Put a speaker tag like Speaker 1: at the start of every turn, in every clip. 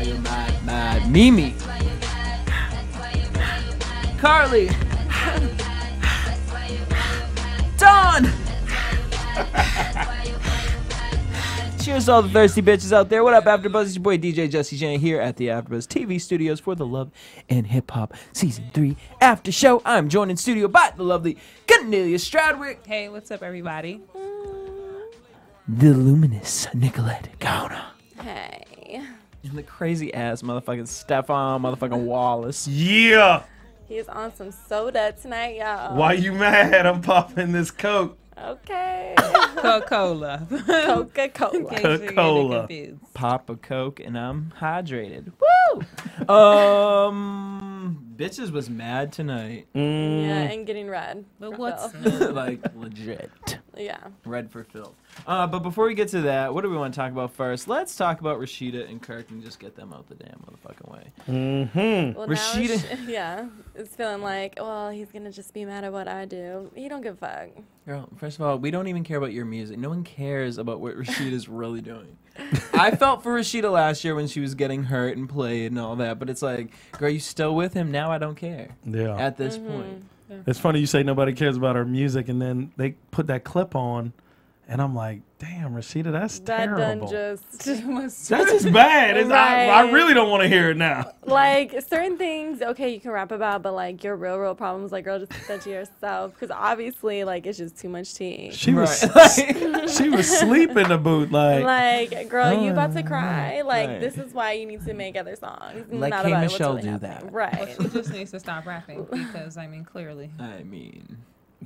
Speaker 1: Why you mad, mad? Mimi. Karlie. Dawn. Cheers to all the thirsty bitches out there. What up, AfterBuzz? It's your boy DJ Jesse Jane here at the AfterBuzz TV studios for the Love and Hip Hop Season 3 After Show. I'm joined in studio by the lovely Kennelia Stradwick,
Speaker 2: Hey, what's up, everybody?
Speaker 1: the luminous Nicolette Gaona,
Speaker 3: Hey.
Speaker 1: And the crazy ass motherfucking Stephaune motherfucking Wallace.
Speaker 4: Yeah.
Speaker 3: He's on some soda tonight, y'all.
Speaker 4: Why you mad? I'm popping this Coke.
Speaker 3: Okay.
Speaker 2: Coca-Cola.
Speaker 3: Coca Cola.
Speaker 4: Coca-Cola.
Speaker 1: pop a coke and I'm hydrated. Woo! um, bitches was mad tonight,
Speaker 3: Yeah,
Speaker 4: Mm.
Speaker 3: and getting red.
Speaker 2: But
Speaker 3: for
Speaker 2: what's
Speaker 3: Phil.
Speaker 1: like legit.
Speaker 3: Yeah.
Speaker 1: Red for Phil. Uh, but before we get to that, what do we want to talk about first? Let's talk about Rasheeda and Kirk and just get them out the damn motherfucking way.
Speaker 4: Mm-hmm.
Speaker 3: Well,
Speaker 1: Rasheeda-
Speaker 3: now, it's, yeah, it's feeling like, well, he's gonna just be mad at what I do. He don't give a fuck.
Speaker 1: Girl, first of all, we don't even care about your music. No one cares about what Rasheeda's really doing. I felt for Rasheeda last year when she was getting hurt and played and all that, but it's like, girl, you still with him? Now I don't care.
Speaker 4: Yeah.
Speaker 1: At this
Speaker 3: Mm-hmm.
Speaker 1: point.
Speaker 4: It's funny you say nobody cares about her music, and then they put that clip on, and I'm like, damn, Rasheeda, that's
Speaker 3: That
Speaker 4: terrible.
Speaker 3: just
Speaker 4: That's just bad. It's, I, I really don't want to hear it now.
Speaker 3: like certain things. Okay, you can rap about, but like your real, real problems, like girl, just keep that to yourself. Because obviously, like it's just too much tea.
Speaker 4: She was
Speaker 1: Right.
Speaker 4: she was asleep in the boot, like,
Speaker 3: Like, girl, you about to
Speaker 4: Oh,
Speaker 3: cry. Like,
Speaker 1: right.
Speaker 3: this is why you need to make other songs.
Speaker 1: Let
Speaker 3: not
Speaker 1: K.
Speaker 3: about what's
Speaker 1: Michelle
Speaker 3: really
Speaker 1: do
Speaker 3: happening.
Speaker 1: that.
Speaker 3: Right.
Speaker 2: She just needs to stop rapping because, I mean, clearly.
Speaker 1: I mean,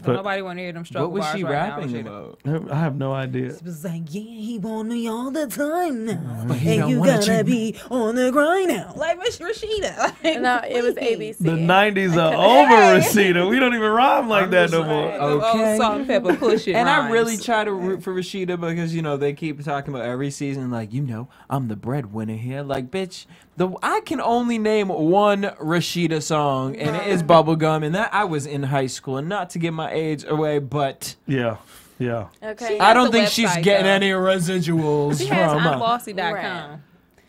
Speaker 4: But-
Speaker 2: Nobody want to hear them struggle
Speaker 1: what was
Speaker 2: bars
Speaker 1: she
Speaker 2: right
Speaker 1: rapping
Speaker 2: now, Rasheeda.
Speaker 1: about?
Speaker 4: I have no idea.
Speaker 5: It was like, yeah, he want me all the time now.
Speaker 1: he
Speaker 5: and
Speaker 1: don't
Speaker 5: you
Speaker 1: wanna
Speaker 5: gotta
Speaker 1: treat
Speaker 5: be on the grind now.
Speaker 2: Like Rash- Rasheeda. Like,
Speaker 3: No, it was. ABC.
Speaker 4: The 90s are over, Rasheeda. We don't even rhyme like that no more.
Speaker 2: Right. Oh,
Speaker 1: Okay.
Speaker 2: Salt-N-Pepa push it.
Speaker 1: And I really try to root for Rasheeda because you know they keep talking about every season like you know I'm the breadwinner here. Like bitch, the I can only name one Rasheeda song and it is Bubblegum and that I was in high school and not to get my age away, but
Speaker 4: Yeah, yeah.
Speaker 3: Okay.
Speaker 1: I don't
Speaker 2: the
Speaker 1: think she's getting
Speaker 2: though.
Speaker 1: any residuals
Speaker 2: She has
Speaker 1: from. uh,
Speaker 2: unbossy.com.
Speaker 3: Right.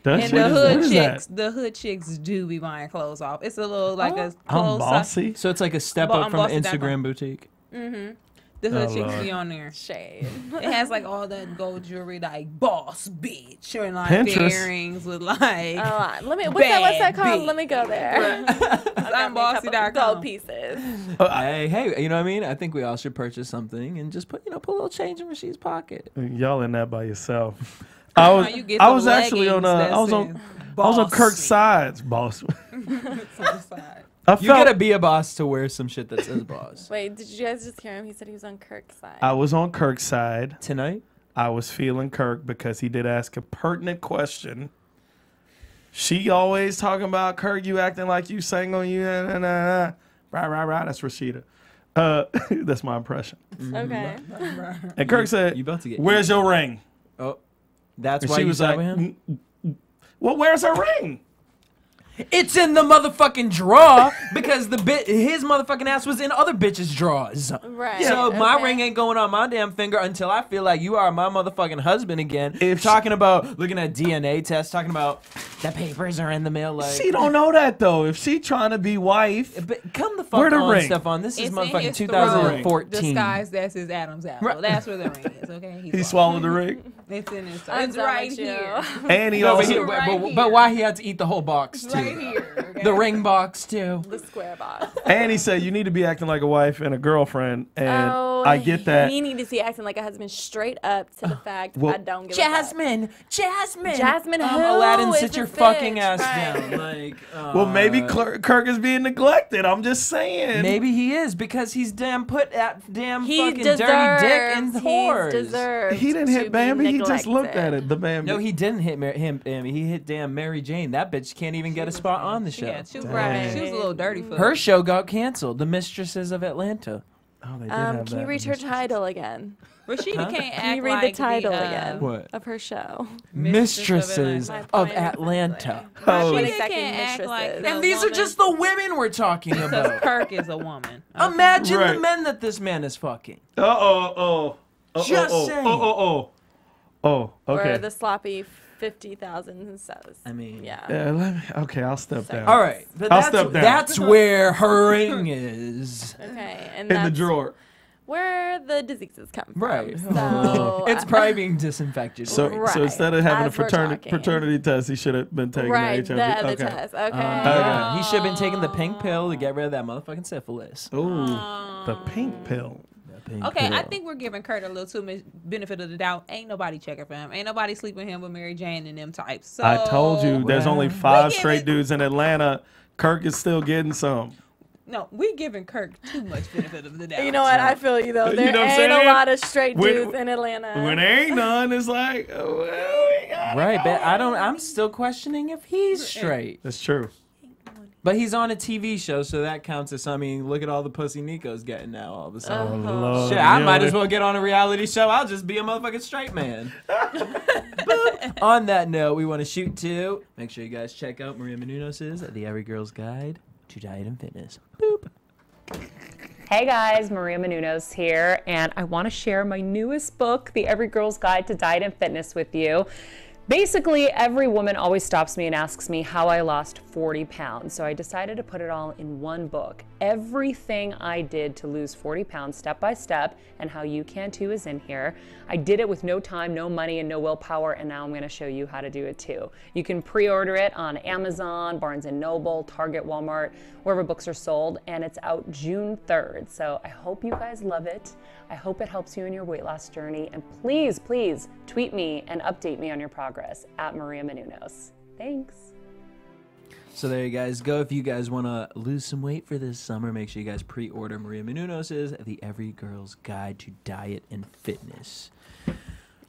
Speaker 4: Does
Speaker 2: And
Speaker 4: she?
Speaker 2: the
Speaker 4: What
Speaker 2: hood
Speaker 4: is
Speaker 2: chicks,
Speaker 4: that?
Speaker 2: the hood chicks do be buying clothes off. It's a little like a
Speaker 4: I'm
Speaker 2: clothes.
Speaker 4: bossy.
Speaker 1: so it's like a step
Speaker 2: Well,
Speaker 1: up from
Speaker 2: unbossy.com.
Speaker 1: Instagram boutique.
Speaker 2: The hood
Speaker 4: Oh,
Speaker 2: chicks
Speaker 4: Lord.
Speaker 2: be on there.
Speaker 3: Shade.
Speaker 2: It has like all that gold jewelry, like boss bitch, and like
Speaker 4: Pinterest.
Speaker 2: earrings with like.
Speaker 3: Uh, let me. What's that? What's that called?
Speaker 2: bitch.
Speaker 3: Let me go there.
Speaker 2: I'm bossy.com.
Speaker 3: Gold pieces.
Speaker 1: Hey, hey, you know what I mean? I think we all should purchase something and just put you know put a little change in Rasheeda's pocket.
Speaker 4: Y'all in that by yourself. I was,
Speaker 2: you get
Speaker 4: I was actually on, uh,
Speaker 2: leggings
Speaker 4: I was on,
Speaker 2: says
Speaker 4: I was on Kirk's
Speaker 2: bossy.
Speaker 4: sides, boss.
Speaker 2: on side.
Speaker 4: I
Speaker 1: You
Speaker 4: felt,
Speaker 1: gotta be a boss to wear some shit that says boss.
Speaker 3: Wait, did you guys just hear him? He said he was on Kirk's side.
Speaker 4: I was on Kirk's side.
Speaker 1: Tonight?
Speaker 4: I was feeling Kirk because he did ask a pertinent question. She always talking about Kirk, you acting like you sang on you. Nah, nah, nah. Rah, rah, rah. That's Rasheeda. Uh, that's my impression.
Speaker 3: okay.
Speaker 4: And Kirk said,
Speaker 1: You about to get
Speaker 4: Where's your ring?
Speaker 1: Oh, that's
Speaker 4: And
Speaker 1: why
Speaker 4: she
Speaker 1: you
Speaker 4: was like,
Speaker 1: with him.
Speaker 4: "Mm, mm, Well, where's her ring?
Speaker 1: It's in the motherfucking draw because the bit his motherfucking ass was in other bitches' drawers.
Speaker 3: Right.
Speaker 1: So my ring ain't going on my damn finger until I feel like you are my motherfucking husband again.
Speaker 4: If she-
Speaker 1: talking about looking at DNA tests, talking about the papers are in the mail. Like,
Speaker 4: She don't know that though. If she trying to be wife,
Speaker 1: but come the fuck
Speaker 4: Where the
Speaker 1: on,
Speaker 4: ring?
Speaker 1: Stephaune. This is
Speaker 2: It's in
Speaker 1: motherfucking
Speaker 2: his throat.
Speaker 1: 2014.
Speaker 2: Disguised as his Adam's apple.
Speaker 1: Right.
Speaker 2: That's where the ring is. Okay. He's
Speaker 4: he swallowed the ring,
Speaker 2: It's in his.
Speaker 3: I'm
Speaker 2: It's right
Speaker 3: with you.
Speaker 2: here.
Speaker 4: and he
Speaker 1: No, but,
Speaker 4: also
Speaker 1: he-
Speaker 2: Right
Speaker 1: but,
Speaker 2: here.
Speaker 1: but why he had to eat the whole box too?
Speaker 2: Right here. Okay?
Speaker 1: The ring box too.
Speaker 3: The square box.
Speaker 4: and he said you need to be acting like a wife and a girlfriend. And
Speaker 3: oh,
Speaker 4: I get that.
Speaker 3: He need to be acting like a husband straight up to the fact
Speaker 4: well-
Speaker 3: I don't give a fuck.
Speaker 1: Jasmine, Jasmine,
Speaker 3: Jasmine
Speaker 1: um,
Speaker 3: who
Speaker 1: Aladdin,
Speaker 3: is
Speaker 1: sit your
Speaker 3: this
Speaker 1: fucking ass
Speaker 3: Right.
Speaker 1: down. Like,
Speaker 4: Well, maybe
Speaker 1: uh,
Speaker 4: Kirk is being neglected. I'm just saying.
Speaker 1: Maybe he is because he's damn put that damn
Speaker 3: He
Speaker 1: fucking
Speaker 3: deserves.
Speaker 1: dirty dick in
Speaker 3: he
Speaker 1: whores.
Speaker 3: deserves
Speaker 4: he didn't hit Bambi. He just looked
Speaker 3: neglected.
Speaker 4: at it. The Bambi.
Speaker 1: No, he didn't hit Mar- him. um, he hit damn Mary Jane. That bitch can't even get a spot on the show.
Speaker 2: Yeah, she was,
Speaker 3: Right.
Speaker 2: she was a little dirty for
Speaker 1: Her show got canceled. The Mistresses of Atlanta.
Speaker 4: Oh, they did
Speaker 3: Um,
Speaker 4: have
Speaker 3: can you read her title again?
Speaker 2: Rasheeda
Speaker 1: Huh?
Speaker 2: can't act
Speaker 3: Can you read
Speaker 2: like
Speaker 3: the title
Speaker 2: uh,
Speaker 3: again
Speaker 1: What?
Speaker 3: of her show?
Speaker 1: Mistresses
Speaker 3: My
Speaker 1: of Atlanta.
Speaker 4: Oh,
Speaker 3: What
Speaker 2: Rasheeda
Speaker 3: exactly
Speaker 2: can't act like
Speaker 3: mistresses?
Speaker 2: no
Speaker 1: And these are just the women we're talking
Speaker 2: Because
Speaker 1: about.
Speaker 2: Kirk is a woman. Okay.
Speaker 1: Imagine
Speaker 4: Right.
Speaker 1: the men that this man is fucking.
Speaker 4: Uh oh, oh, oh,
Speaker 1: Just
Speaker 4: oh,
Speaker 1: saying.
Speaker 4: oh, oh, oh, oh.
Speaker 3: Or
Speaker 4: Okay.
Speaker 3: the sloppy fifty thousand says.
Speaker 1: I mean,
Speaker 3: yeah.
Speaker 4: Yeah, let me, okay, I'll step
Speaker 3: Sorry.
Speaker 4: down.
Speaker 1: All right, but
Speaker 4: I'll
Speaker 1: that's,
Speaker 4: step down.
Speaker 1: that's where her ring is.
Speaker 3: Okay, and
Speaker 4: In the drawer.
Speaker 3: where the diseases come from.
Speaker 1: Right.
Speaker 3: So
Speaker 1: It's
Speaker 3: uh,
Speaker 1: probably being disinfected.
Speaker 4: So,
Speaker 3: Right,
Speaker 4: so instead of having a
Speaker 3: as we're
Speaker 4: fraternity paternity test, he should have been taking
Speaker 3: right
Speaker 4: the
Speaker 3: the
Speaker 4: HIV.
Speaker 3: other
Speaker 4: okay.
Speaker 3: test. Okay.
Speaker 1: Uh, he should have been taking the pink pill to get rid of that motherfucking syphilis.
Speaker 4: Ooh, the pink pill.
Speaker 2: Okay, I think we're giving Kurt a little too much benefit of the doubt. Ain't nobody checking for him. Ain't nobody sleeping him with Mary Jane and them types. So
Speaker 4: I told you, there's only five straight
Speaker 2: it-
Speaker 4: dudes in Atlanta. Kirk is still getting some.
Speaker 2: No, we giving Kirk too much benefit of the doubt.
Speaker 3: You know what? I feel you though.
Speaker 4: You
Speaker 3: There
Speaker 4: know what I'm
Speaker 3: ain't a lot of straight
Speaker 4: When-
Speaker 3: dudes in Atlanta.
Speaker 4: When there ain't none, it's like, oh, well, we got
Speaker 1: Right, but I don't. I'm still questioning if he's straight.
Speaker 4: That's true.
Speaker 1: But he's on a TV show, so that counts as. I mean, look at all the pussy Nico's getting now. All of a sudden,
Speaker 3: Uh-huh.
Speaker 1: Shit, I might as well get on a reality show. I'll just be a motherfucking straight man. Boop. on that note, we want to shoot to. Make sure you guys check out Maria Menounos' The Every Girl's Guide to Diet and Fitness. Boop.
Speaker 6: Hey guys, Maria Menounos here, and I want to share my newest book, The Every Girl's Guide to Diet and Fitness, with you. Basically, every woman always stops me and asks me how I lost 40 pounds, so I decided to put it all in one book. Everything I did to lose 40 pounds step by step, and how you can too, is in here. I did it with no time, no money, and no willpower, and now I'm going to show you how to do it too. You can pre-order it on Amazon, Barnes & Noble, Target, Walmart, wherever books are sold, and it's out June 3rd. So I hope you guys love it. I hope it helps you in your weight loss journey, and please, please tweet me and update me on your progress at Maria Menounos. Thanks.
Speaker 1: So there you guys go. If you guys want to lose some weight for this summer, make sure you guys pre-order Maria Menounos' The Every Girl's Guide to Diet and Fitness.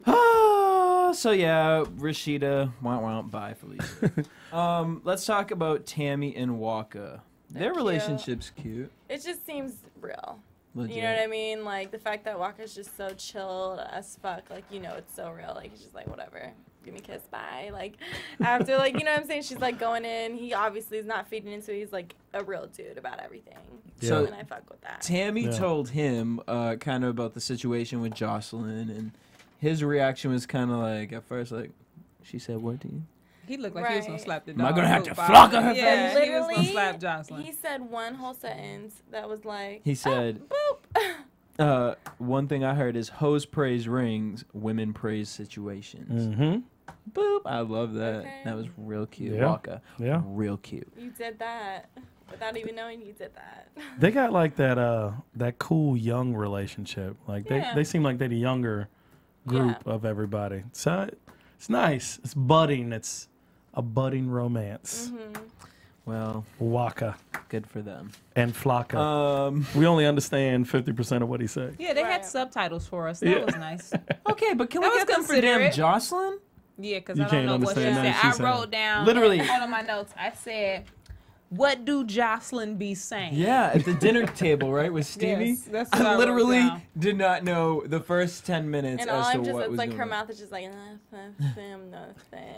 Speaker 1: Ah, so yeah, Rasheeda, wah wah, bye Felicia. um, let's talk about Tammy and Waka. Their
Speaker 3: cute.
Speaker 1: relationship's cute.
Speaker 3: It just seems real.
Speaker 1: Legit.
Speaker 3: You know what I mean? Like the fact that Waka's just so chill as fuck. Like you know it's so real. Like he's just like whatever. Give me a kiss, bye. Like after like you know what I'm saying? She's like going in. He obviously is not feeding into. it. He's like a real dude about everything. Yeah.
Speaker 1: So-
Speaker 3: and I fuck with that.
Speaker 1: Tammy
Speaker 4: Yeah.
Speaker 1: told him uh, kind of about the situation with Joseline, and his reaction was kind of like at first like, she said what to you?
Speaker 2: He looked like he was gonna slap the dog.
Speaker 1: Am I
Speaker 2: dog.
Speaker 1: gonna have to
Speaker 2: poop out.
Speaker 1: flock her
Speaker 2: Yeah,
Speaker 3: face?
Speaker 2: he was gonna slap Joseline.
Speaker 3: He said one whole sentence that was like
Speaker 1: He said,
Speaker 3: "Oh, boop.
Speaker 1: uh, one thing I heard is hoes praise rings, women praise situations.
Speaker 4: Mm-hmm.
Speaker 1: Boop. I love that.
Speaker 3: Okay.
Speaker 1: That was real cute.
Speaker 4: Yeah.
Speaker 1: Waka.
Speaker 4: Yeah.
Speaker 1: Real cute.
Speaker 3: you did that without even knowing you did that.
Speaker 4: They got like that uh that cool young relationship. Like they,
Speaker 2: Yeah.
Speaker 4: they seem like they're the younger group of everybody. So it's nice. It's budding. It's a budding romance.
Speaker 3: Mm-hmm.
Speaker 1: Well,
Speaker 4: Waka
Speaker 1: good for them.
Speaker 4: and Flocka.
Speaker 1: Um,
Speaker 4: we only understand fifty percent of what he said.
Speaker 2: yeah, they had subtitles for us. That
Speaker 4: Yeah.
Speaker 2: was nice.
Speaker 1: okay, but can
Speaker 2: That
Speaker 1: we
Speaker 2: was
Speaker 1: get them for damn. Joseline?
Speaker 2: Yeah, because I don't
Speaker 4: can't
Speaker 2: know what she said. I wrote down
Speaker 1: Literally.
Speaker 2: Hold on my notes. I said, "What do Joseline be saying?"
Speaker 1: Yeah, at the dinner table, right, with Stevie.
Speaker 2: Yes, that's what I
Speaker 1: I literally
Speaker 2: down.
Speaker 1: did not know the first ten minutes
Speaker 3: And
Speaker 1: as
Speaker 3: all
Speaker 1: to
Speaker 3: I'm just,
Speaker 1: what
Speaker 3: it's
Speaker 1: was
Speaker 3: like
Speaker 1: going
Speaker 3: her
Speaker 1: on.
Speaker 3: mouth is just like, nothing, nothing.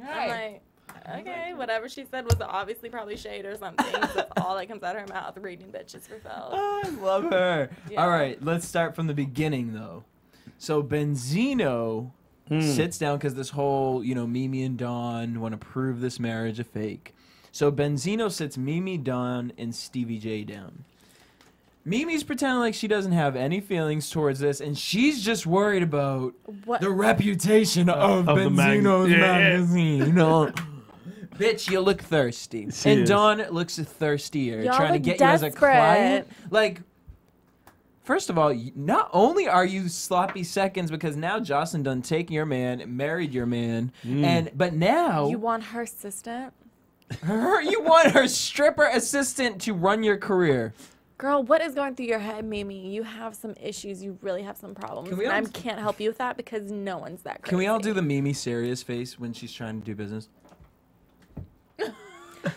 Speaker 3: I'm
Speaker 2: Right.
Speaker 3: like, okay, whatever she said was obviously probably shade or something. That's all that comes out of her mouth. Reading bitches for Phil.
Speaker 1: I love her.
Speaker 3: Yeah.
Speaker 1: All right, let's start from the beginning though. So Benzino
Speaker 4: Hmm.
Speaker 1: sits down because this whole, you know, Mimi and Don want to prove this marriage a fake. So Benzino sits Mimi, Dawn, and Stevie J down. Mimi's pretending like she doesn't have any feelings towards this, and she's just worried about
Speaker 3: What?
Speaker 1: the reputation of,
Speaker 4: of the mag-
Speaker 1: Benzino's
Speaker 4: Yeah, yeah.
Speaker 1: magazine. You know, bitch, you look thirsty,
Speaker 4: She
Speaker 1: and
Speaker 4: is.
Speaker 1: Dawn looks thirstier,
Speaker 3: Y'all
Speaker 1: trying to
Speaker 3: look
Speaker 1: get you as a client. Like, First of all, not only are you sloppy seconds because now Joseline done taken your man, married your man, mm. and but now
Speaker 3: You want her assistant?
Speaker 1: Her, you want her stripper assistant to run your career.
Speaker 3: Girl, what is going through your head, Mimi? You have some issues. You really have some problems.
Speaker 1: Can
Speaker 3: and I can't help you with that because no one's that crazy.
Speaker 1: Can we all do the Mimi serious face when she's trying to do business?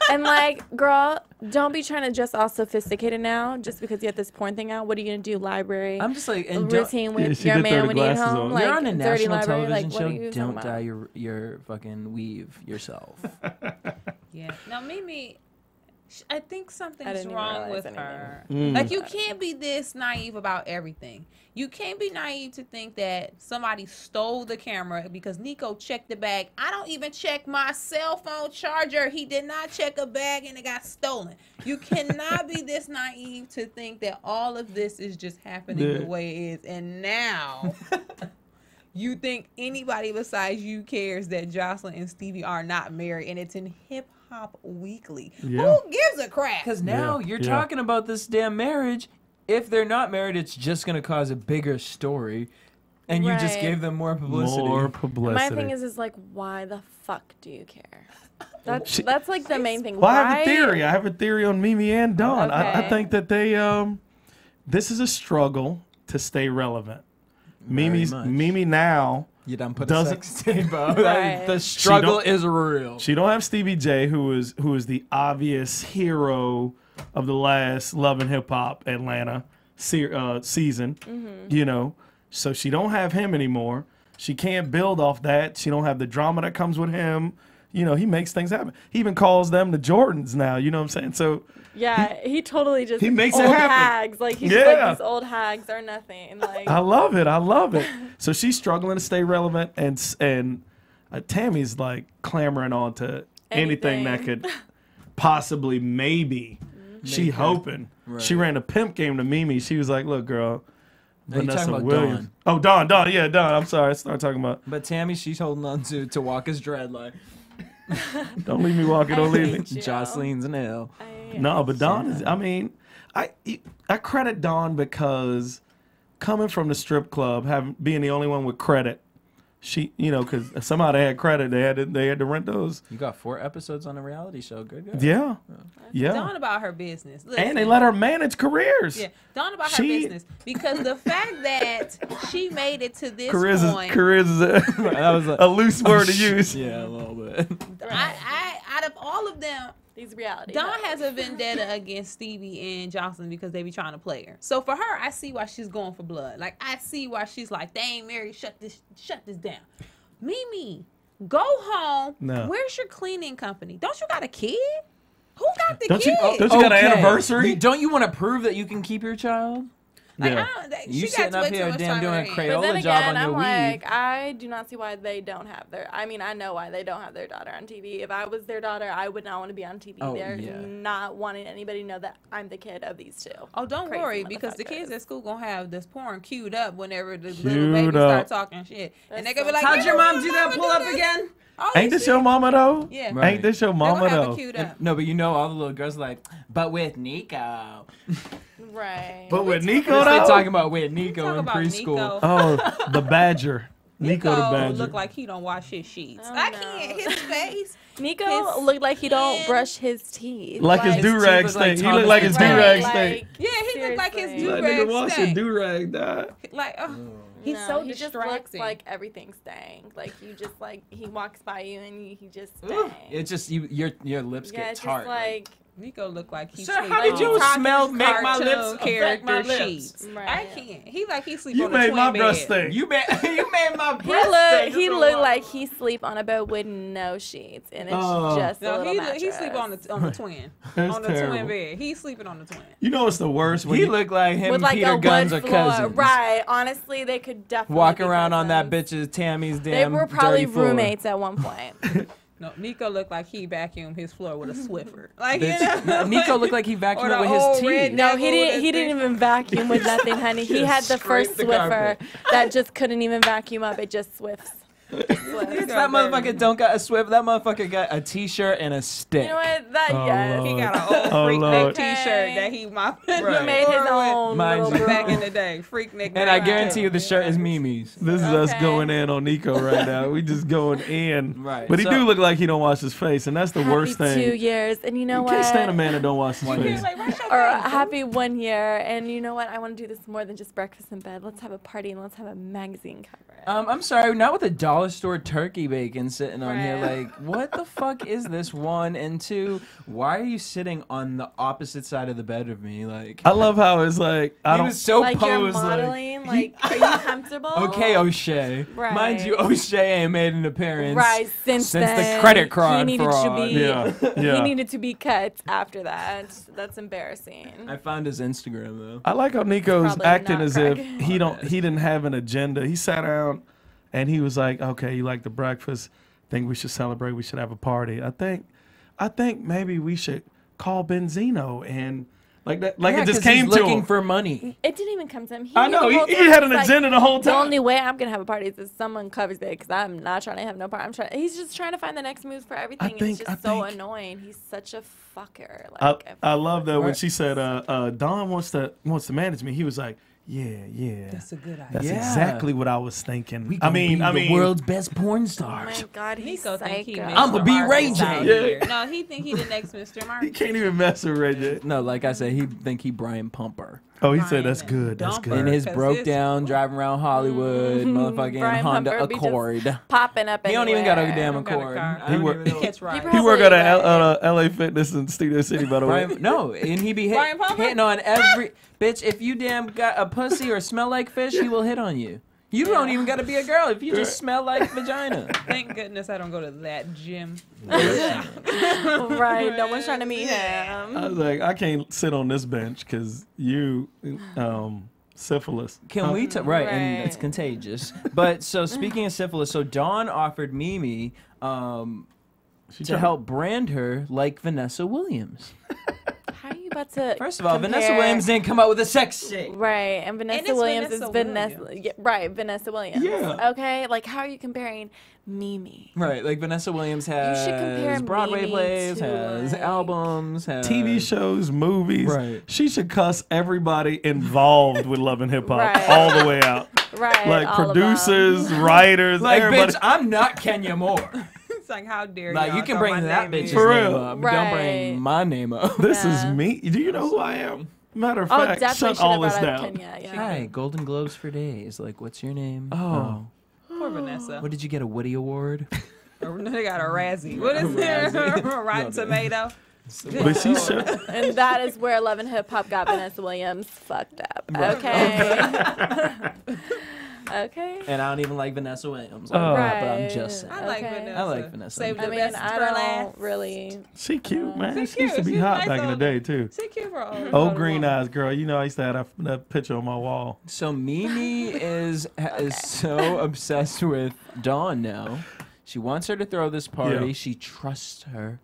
Speaker 3: And like, girl, don't be trying to dress all sophisticated now just because you have this porn thing out. What are you gonna do? Library?
Speaker 1: I'm just like, and
Speaker 3: routine with
Speaker 4: she
Speaker 3: your man when you get home.
Speaker 4: on.
Speaker 3: Like
Speaker 1: you're on a national television
Speaker 3: Like,
Speaker 1: show.
Speaker 3: you
Speaker 1: Don't
Speaker 3: talking
Speaker 1: dye your your fucking weave yourself.
Speaker 2: Yeah. Now, Mimi, I think something's
Speaker 3: didn't
Speaker 2: wrong with
Speaker 3: anything.
Speaker 2: her.
Speaker 4: Mm.
Speaker 2: Like, you can't be this naive about everything. You can't be naive to think that somebody stole the camera because Nico checked the bag. I don't even check my cell phone charger. He did not check a bag and it got stolen. You cannot be this naive to think that all of this is just happening
Speaker 4: Yeah.
Speaker 2: the way it is. And now. You think anybody besides you cares that Joseline and Stevie are not married and it's in Hip Hop Weekly?
Speaker 4: Yeah.
Speaker 2: Who gives a crap?
Speaker 1: Because now
Speaker 4: Yeah,
Speaker 1: you're
Speaker 4: yeah.
Speaker 1: talking about this damn marriage. If they're not married, it's just gonna cause a bigger story, and you just gave them more publicity.
Speaker 4: More publicity.
Speaker 3: My thing is, is like, why the fuck do you care? That's
Speaker 4: She-
Speaker 3: that's like the main thing.
Speaker 4: Well, I have a theory. I have a theory on Mimi and Dawn. I, I think that they um, this is a struggle to stay relevant. Mimi's
Speaker 1: much.
Speaker 4: Mimi now.
Speaker 1: You done put
Speaker 4: Doesn't-
Speaker 1: a sex tape out.
Speaker 3: Right.
Speaker 1: The struggle is real.
Speaker 4: She don't have Stevie J, who is who is the obvious hero of the last Love and Hip Hop Atlanta se- uh, season. You know, so she don't have him anymore. She can't build off that. She don't have the drama that comes with him. You know, he makes things happen. He even calls them the Jordans now. You know what I'm saying? So
Speaker 3: Yeah, he, totally just
Speaker 4: he makes it
Speaker 3: old
Speaker 4: happen.
Speaker 3: hags. Like he's just
Speaker 4: Yeah.
Speaker 3: like these old hags are nothing. Like
Speaker 4: I love it. I love it. So she's struggling to stay relevant, and and uh, Tammy's like clamoring on to anything, that could possibly, maybe. She
Speaker 1: Make her-
Speaker 4: hoping. She ran a pimp game to Mimi. She was like, "Look, girl,
Speaker 1: Now
Speaker 4: Vanessa
Speaker 1: talking about
Speaker 4: Williams."
Speaker 1: Dawn.
Speaker 4: Oh, Don, Dawn, yeah, Dawn. I'm sorry. I started talking about.
Speaker 1: But Tammy, she's holding on to to Waka's dreadline.
Speaker 4: Don't leave me walking. Don't leave me.
Speaker 3: you.
Speaker 1: Joseline's an L.
Speaker 3: I-
Speaker 4: No, but Dawn is. I mean, I I credit Dawn because coming from the strip club, having being the only one with credit, she you know because somehow they had credit, they had to, they had to rent those.
Speaker 1: You got four episodes on a reality show. Good. good.
Speaker 4: Yeah, yeah.
Speaker 2: Dawn about her business.
Speaker 4: and they let her manage careers.
Speaker 2: Yeah, Dawn about
Speaker 4: She-
Speaker 2: her business because the fact that she made it to this
Speaker 4: Careers is
Speaker 2: point,
Speaker 4: careers is a,
Speaker 1: That was a,
Speaker 4: a loose word to use.
Speaker 1: yeah, a little bit.
Speaker 2: I, I, out of all of them,
Speaker 3: these reality.
Speaker 2: Dawn
Speaker 3: hoes.
Speaker 2: has a vendetta against Stevie and Joseline because they be trying to play her. So for her, I see why she's going for blood. Like I see why she's like, they ain't married. Shut this, shut this down. Mimi, go home.
Speaker 4: No.
Speaker 2: Where's your cleaning company? Don't you got a kid? Who got the
Speaker 4: Don't you-
Speaker 2: kid?
Speaker 4: don't you got an anniversary?
Speaker 1: Don't you want to prove that you can keep your child?
Speaker 2: Like,
Speaker 4: Yeah.
Speaker 2: I don't, that,
Speaker 1: You
Speaker 2: she
Speaker 1: sitting up here damn
Speaker 2: time on
Speaker 1: doing
Speaker 2: her
Speaker 1: a
Speaker 2: hands.
Speaker 3: But then
Speaker 1: Crayola job
Speaker 3: again,
Speaker 1: on your
Speaker 3: I'm
Speaker 1: weave.
Speaker 3: like, I do not see why they don't have their. I mean, I know why they don't have their daughter on TV. If I was their daughter, I would not want to be on TV.
Speaker 1: Oh,
Speaker 3: They're
Speaker 1: yeah.
Speaker 3: not wanting anybody to know that I'm the kid of these two.
Speaker 2: Oh, don't
Speaker 3: Crazy
Speaker 2: worry, because the kids at school gonna have this porn queued up whenever the little
Speaker 4: Queued
Speaker 2: baby
Speaker 4: up.
Speaker 2: start talking shit, and they gonna be like,
Speaker 6: How'd your mom do that pull up
Speaker 2: this."
Speaker 6: again?
Speaker 2: Oh,
Speaker 4: Ain't this
Speaker 2: shit.
Speaker 4: your mama though?
Speaker 2: Yeah,
Speaker 1: Right.
Speaker 4: Ain't this your mama
Speaker 2: have
Speaker 4: though?
Speaker 2: it queued up.
Speaker 1: No, but you know all the little girls are like, but with Nico.
Speaker 3: Right.
Speaker 4: But with Nico
Speaker 1: What they
Speaker 4: though.
Speaker 1: talking about with Nico in preschool?
Speaker 2: Nico.
Speaker 4: Oh, the badger. Nico,
Speaker 2: Nico
Speaker 4: the badger.
Speaker 2: look like he don't wash his sheets.
Speaker 3: Oh,
Speaker 2: I
Speaker 3: no.
Speaker 2: can't. His face.
Speaker 3: Nico
Speaker 2: his
Speaker 3: looked like he don't
Speaker 2: skin-
Speaker 3: brush his teeth.
Speaker 4: like his
Speaker 1: His
Speaker 4: do rag
Speaker 1: teeth look like
Speaker 4: he
Speaker 1: Thomas
Speaker 4: look like his
Speaker 1: the
Speaker 4: do rag
Speaker 3: Right,
Speaker 4: stink.
Speaker 3: like,
Speaker 2: Yeah, he look like his
Speaker 3: Seriously.
Speaker 2: do
Speaker 4: That nigga
Speaker 2: rag
Speaker 4: wash your do rag, dog.
Speaker 2: Like, oh, he's
Speaker 3: no,
Speaker 2: so
Speaker 3: he just looks like everything stank. Like you just like he walks by you and you, he just
Speaker 1: Ooh,
Speaker 3: stank.
Speaker 1: It's just you. Your your lips
Speaker 3: yeah,
Speaker 1: get
Speaker 3: it's just
Speaker 1: tart.
Speaker 3: like
Speaker 2: Nico look like he
Speaker 1: Sir,
Speaker 2: sleep
Speaker 1: how did you smell make my lips
Speaker 2: character
Speaker 1: my lips?
Speaker 2: sheets? I can't. He like he sleep
Speaker 4: You
Speaker 2: on a
Speaker 4: made my
Speaker 2: bed.
Speaker 4: breast stink.
Speaker 1: you made you made my
Speaker 3: he look
Speaker 1: stink.
Speaker 3: he
Speaker 1: That's
Speaker 3: looked like he sleep on a bed with no sheets and it's
Speaker 4: Oh.
Speaker 3: just a
Speaker 2: No,
Speaker 3: little
Speaker 2: he
Speaker 3: mattress.
Speaker 2: he sleep on the on the twin
Speaker 4: That's
Speaker 2: on the
Speaker 4: terrible.
Speaker 2: twin bed. He's sleeping on the twin.
Speaker 4: You know what's the worst? When
Speaker 1: He
Speaker 4: you,
Speaker 1: looked like him
Speaker 3: with
Speaker 1: and
Speaker 3: like
Speaker 1: Peter
Speaker 3: a
Speaker 1: Guns are
Speaker 3: floor.
Speaker 1: cousins.
Speaker 3: Right. Honestly, they could definitely
Speaker 1: Walk
Speaker 3: be
Speaker 1: around on that bitch's Tammy's damn.
Speaker 3: They were probably roommates at one point.
Speaker 2: No, Nico looked like he vacuumed his floor with a Swiffer. Like you
Speaker 1: Bitch,
Speaker 2: know,
Speaker 1: Nico looked like he vacuumed it with his teeth.
Speaker 3: No, he didn't. He didn't even vacuum with nothing, honey. He had the first
Speaker 1: the
Speaker 3: Swiffer
Speaker 1: carpet.
Speaker 3: that just couldn't even vacuum up. It just swifts.
Speaker 1: That motherfucker don't got a Swift. That motherfucker got a T-shirt and a stick.
Speaker 3: You know what? That
Speaker 4: Oh,
Speaker 3: yes.
Speaker 4: Lord.
Speaker 2: He got an old
Speaker 4: Oh,
Speaker 2: freak neck T-shirt that he my
Speaker 3: He
Speaker 1: Right.
Speaker 3: made his own
Speaker 1: Mind
Speaker 3: little
Speaker 2: back in the day. Freak neck.
Speaker 1: And I guarantee you, the shirt is Mimi's.
Speaker 4: This is us going in on Nico right now. We just going in.
Speaker 1: Right,
Speaker 4: But he
Speaker 1: so-
Speaker 4: do look like he don't wash his face, and that's the
Speaker 3: Happy
Speaker 4: worst thing.
Speaker 3: two years, and you know
Speaker 4: you
Speaker 3: what?
Speaker 4: can't stand a man that don't wash his face.
Speaker 2: Like,
Speaker 3: or
Speaker 2: name, boo?
Speaker 3: happy one year, and you know what? I want to do this more than just breakfast in bed. Let's have a party and let's have a magazine cover.
Speaker 1: Um, I'm sorry, not with a dollar store turkey bacon sitting on here. Like, what the fuck is this? One and two. Why are you sitting on the opposite side of the bed of me? Like,
Speaker 4: I love how it's like I
Speaker 1: he
Speaker 4: don't.
Speaker 1: was so
Speaker 3: like you're
Speaker 1: posed. Like.
Speaker 3: Like, are you comfortable?
Speaker 1: okay, O'Shea. Right. Mind you, O'Shea ain't made an appearance.
Speaker 3: Right, since,
Speaker 1: Since the credit card
Speaker 3: he needed
Speaker 1: fraud.
Speaker 3: to be.
Speaker 4: Yeah, yeah.
Speaker 3: He needed to be cut after that. That's embarrassing.
Speaker 1: I found his Instagram though.
Speaker 4: I like how Nico's
Speaker 3: Probably
Speaker 4: acting as
Speaker 3: Craig.
Speaker 4: if he don't he didn't have an agenda. He sat down and he was like, "Okay, you like the breakfast? Think we should celebrate? We should have a party. I think, I think maybe we should call Benzino and like that. Like
Speaker 1: Yeah,
Speaker 4: it just
Speaker 1: 'cause he's
Speaker 4: came to
Speaker 1: looking
Speaker 4: him.
Speaker 1: for money.
Speaker 3: It didn't even come to him. He
Speaker 4: I know he, he had an
Speaker 3: like,
Speaker 4: agenda the whole time.
Speaker 3: The only way I'm gonna have a party is if someone covers it, because I'm not trying to have no party. I'm trying. He's just trying to find the next moves for everything. and
Speaker 4: think-
Speaker 3: it's
Speaker 4: I
Speaker 3: just so
Speaker 4: think-
Speaker 3: annoying. He's such a fucker.
Speaker 4: I,
Speaker 3: Like,
Speaker 4: I love that when she said, uh, uh, "Dawn wants to wants to manage me." He was like, "Yeah, yeah,
Speaker 2: That's a good idea.
Speaker 4: that's
Speaker 1: Yeah.
Speaker 4: exactly what I was thinking."
Speaker 1: We
Speaker 4: I
Speaker 1: gonna
Speaker 4: mean,
Speaker 1: be
Speaker 4: I
Speaker 1: the
Speaker 4: mean,
Speaker 1: world's best porn
Speaker 3: oh
Speaker 1: stars.
Speaker 3: my god, he's
Speaker 2: Nico think he
Speaker 1: I'ma be Ray J.
Speaker 2: here. No, he think he the next Mr.
Speaker 4: he
Speaker 2: Marcus.
Speaker 4: can't even mess with Ray J.
Speaker 1: No, like I said, he think he Brian Pumper.
Speaker 4: Oh, he said that's good. That's good.
Speaker 1: In his broke down, driving around Hollywood, motherfucking
Speaker 3: Brian
Speaker 1: Honda
Speaker 3: Pumper be just
Speaker 1: Accord.
Speaker 3: popping up.
Speaker 1: He don't even got a damn
Speaker 2: don't a
Speaker 1: Accord.
Speaker 4: He
Speaker 1: don't
Speaker 4: wor-
Speaker 1: even
Speaker 4: he-
Speaker 1: know.
Speaker 3: He
Speaker 4: He work at
Speaker 3: like-
Speaker 4: a uh, LA Fitness in Studio City, by the way.
Speaker 1: Brian, no, and he be hit,
Speaker 2: Brian
Speaker 1: hitting on every bitch. If you damn got a pussy or smell like fish, he will hit on you. You don't even got to be a girl if you just smell like vagina.
Speaker 2: Thank goodness I don't go to that gym.
Speaker 3: right. No one's trying to meet
Speaker 4: I
Speaker 3: him.
Speaker 4: was like, I can't sit on this bench because you, um, syphilis.
Speaker 1: Can we? T- right, and it's contagious. But so speaking of syphilis, so Dawn offered Mimi um, to help brand her like Vanessa Williams.
Speaker 3: How are you about to?
Speaker 1: First of all, Vanessa Williams didn't come out with a sex shit.
Speaker 3: Right, and Vanessa
Speaker 2: it's
Speaker 3: Williams
Speaker 2: Vanessa
Speaker 3: is Vanessa.
Speaker 2: Williams.
Speaker 3: Yeah, right, Vanessa Williams.
Speaker 4: Yeah.
Speaker 3: Okay, like how are you comparing Mimi?
Speaker 1: Right, like Vanessa Williams has you
Speaker 3: should compare
Speaker 1: Broadway
Speaker 3: Mimi
Speaker 1: plays,
Speaker 3: to,
Speaker 1: has
Speaker 3: like-
Speaker 1: albums, has
Speaker 4: TV shows, movies.
Speaker 1: Right.
Speaker 4: She should cuss everybody involved with Love and Hip Hop
Speaker 3: Right.
Speaker 4: all the way out.
Speaker 3: Right,
Speaker 4: Like
Speaker 3: all of them.
Speaker 4: producers, writers,
Speaker 1: Like,
Speaker 4: everybody.
Speaker 1: bitch, I'm not Kenya Moore.
Speaker 2: It's like how dare
Speaker 1: like,
Speaker 2: y'all
Speaker 1: you can bring
Speaker 2: my
Speaker 1: that
Speaker 2: name in.
Speaker 1: bitch's
Speaker 4: For
Speaker 1: name
Speaker 4: real.
Speaker 1: up. but Don't bring
Speaker 3: Right.
Speaker 1: my name up.
Speaker 4: this is me. Do you know who I am? Matter of
Speaker 3: Oh,
Speaker 4: fact, shut all this down.
Speaker 3: Kenya. Yeah.
Speaker 1: Hi, Golden Globes for days. Like, what's your name?
Speaker 4: Oh. oh.
Speaker 2: Poor Vanessa.
Speaker 1: What did you get? A Woody Award?
Speaker 2: Or they got a Razzie. What is it? Rotten Tomato.
Speaker 4: But she should.
Speaker 3: And that is where Love and Hip Hop got Vanessa Williams fucked up. Okay. Okay.
Speaker 1: and I don't even like Vanessa Williams. Oh. Like
Speaker 4: Oh.
Speaker 1: that, but I'm
Speaker 3: Right.
Speaker 1: just saying.
Speaker 2: I like
Speaker 3: Okay.
Speaker 2: Vanessa.
Speaker 1: I like Vanessa.
Speaker 2: Saved
Speaker 3: I
Speaker 2: the
Speaker 3: mean,
Speaker 2: best
Speaker 3: I
Speaker 2: for
Speaker 3: don't
Speaker 2: last.
Speaker 3: really.
Speaker 4: She cute, uh, man.
Speaker 2: She
Speaker 4: She used to be
Speaker 2: She's
Speaker 4: hot
Speaker 2: nice
Speaker 4: back in the day too.
Speaker 2: She cute for old.
Speaker 4: Oh,
Speaker 2: old
Speaker 4: green eyes girl. You know I used to have that, that picture on my wall.
Speaker 1: So Mimi is is so obsessed with Dawn now. She wants her to throw this party.
Speaker 4: Yeah.
Speaker 1: She trusts her.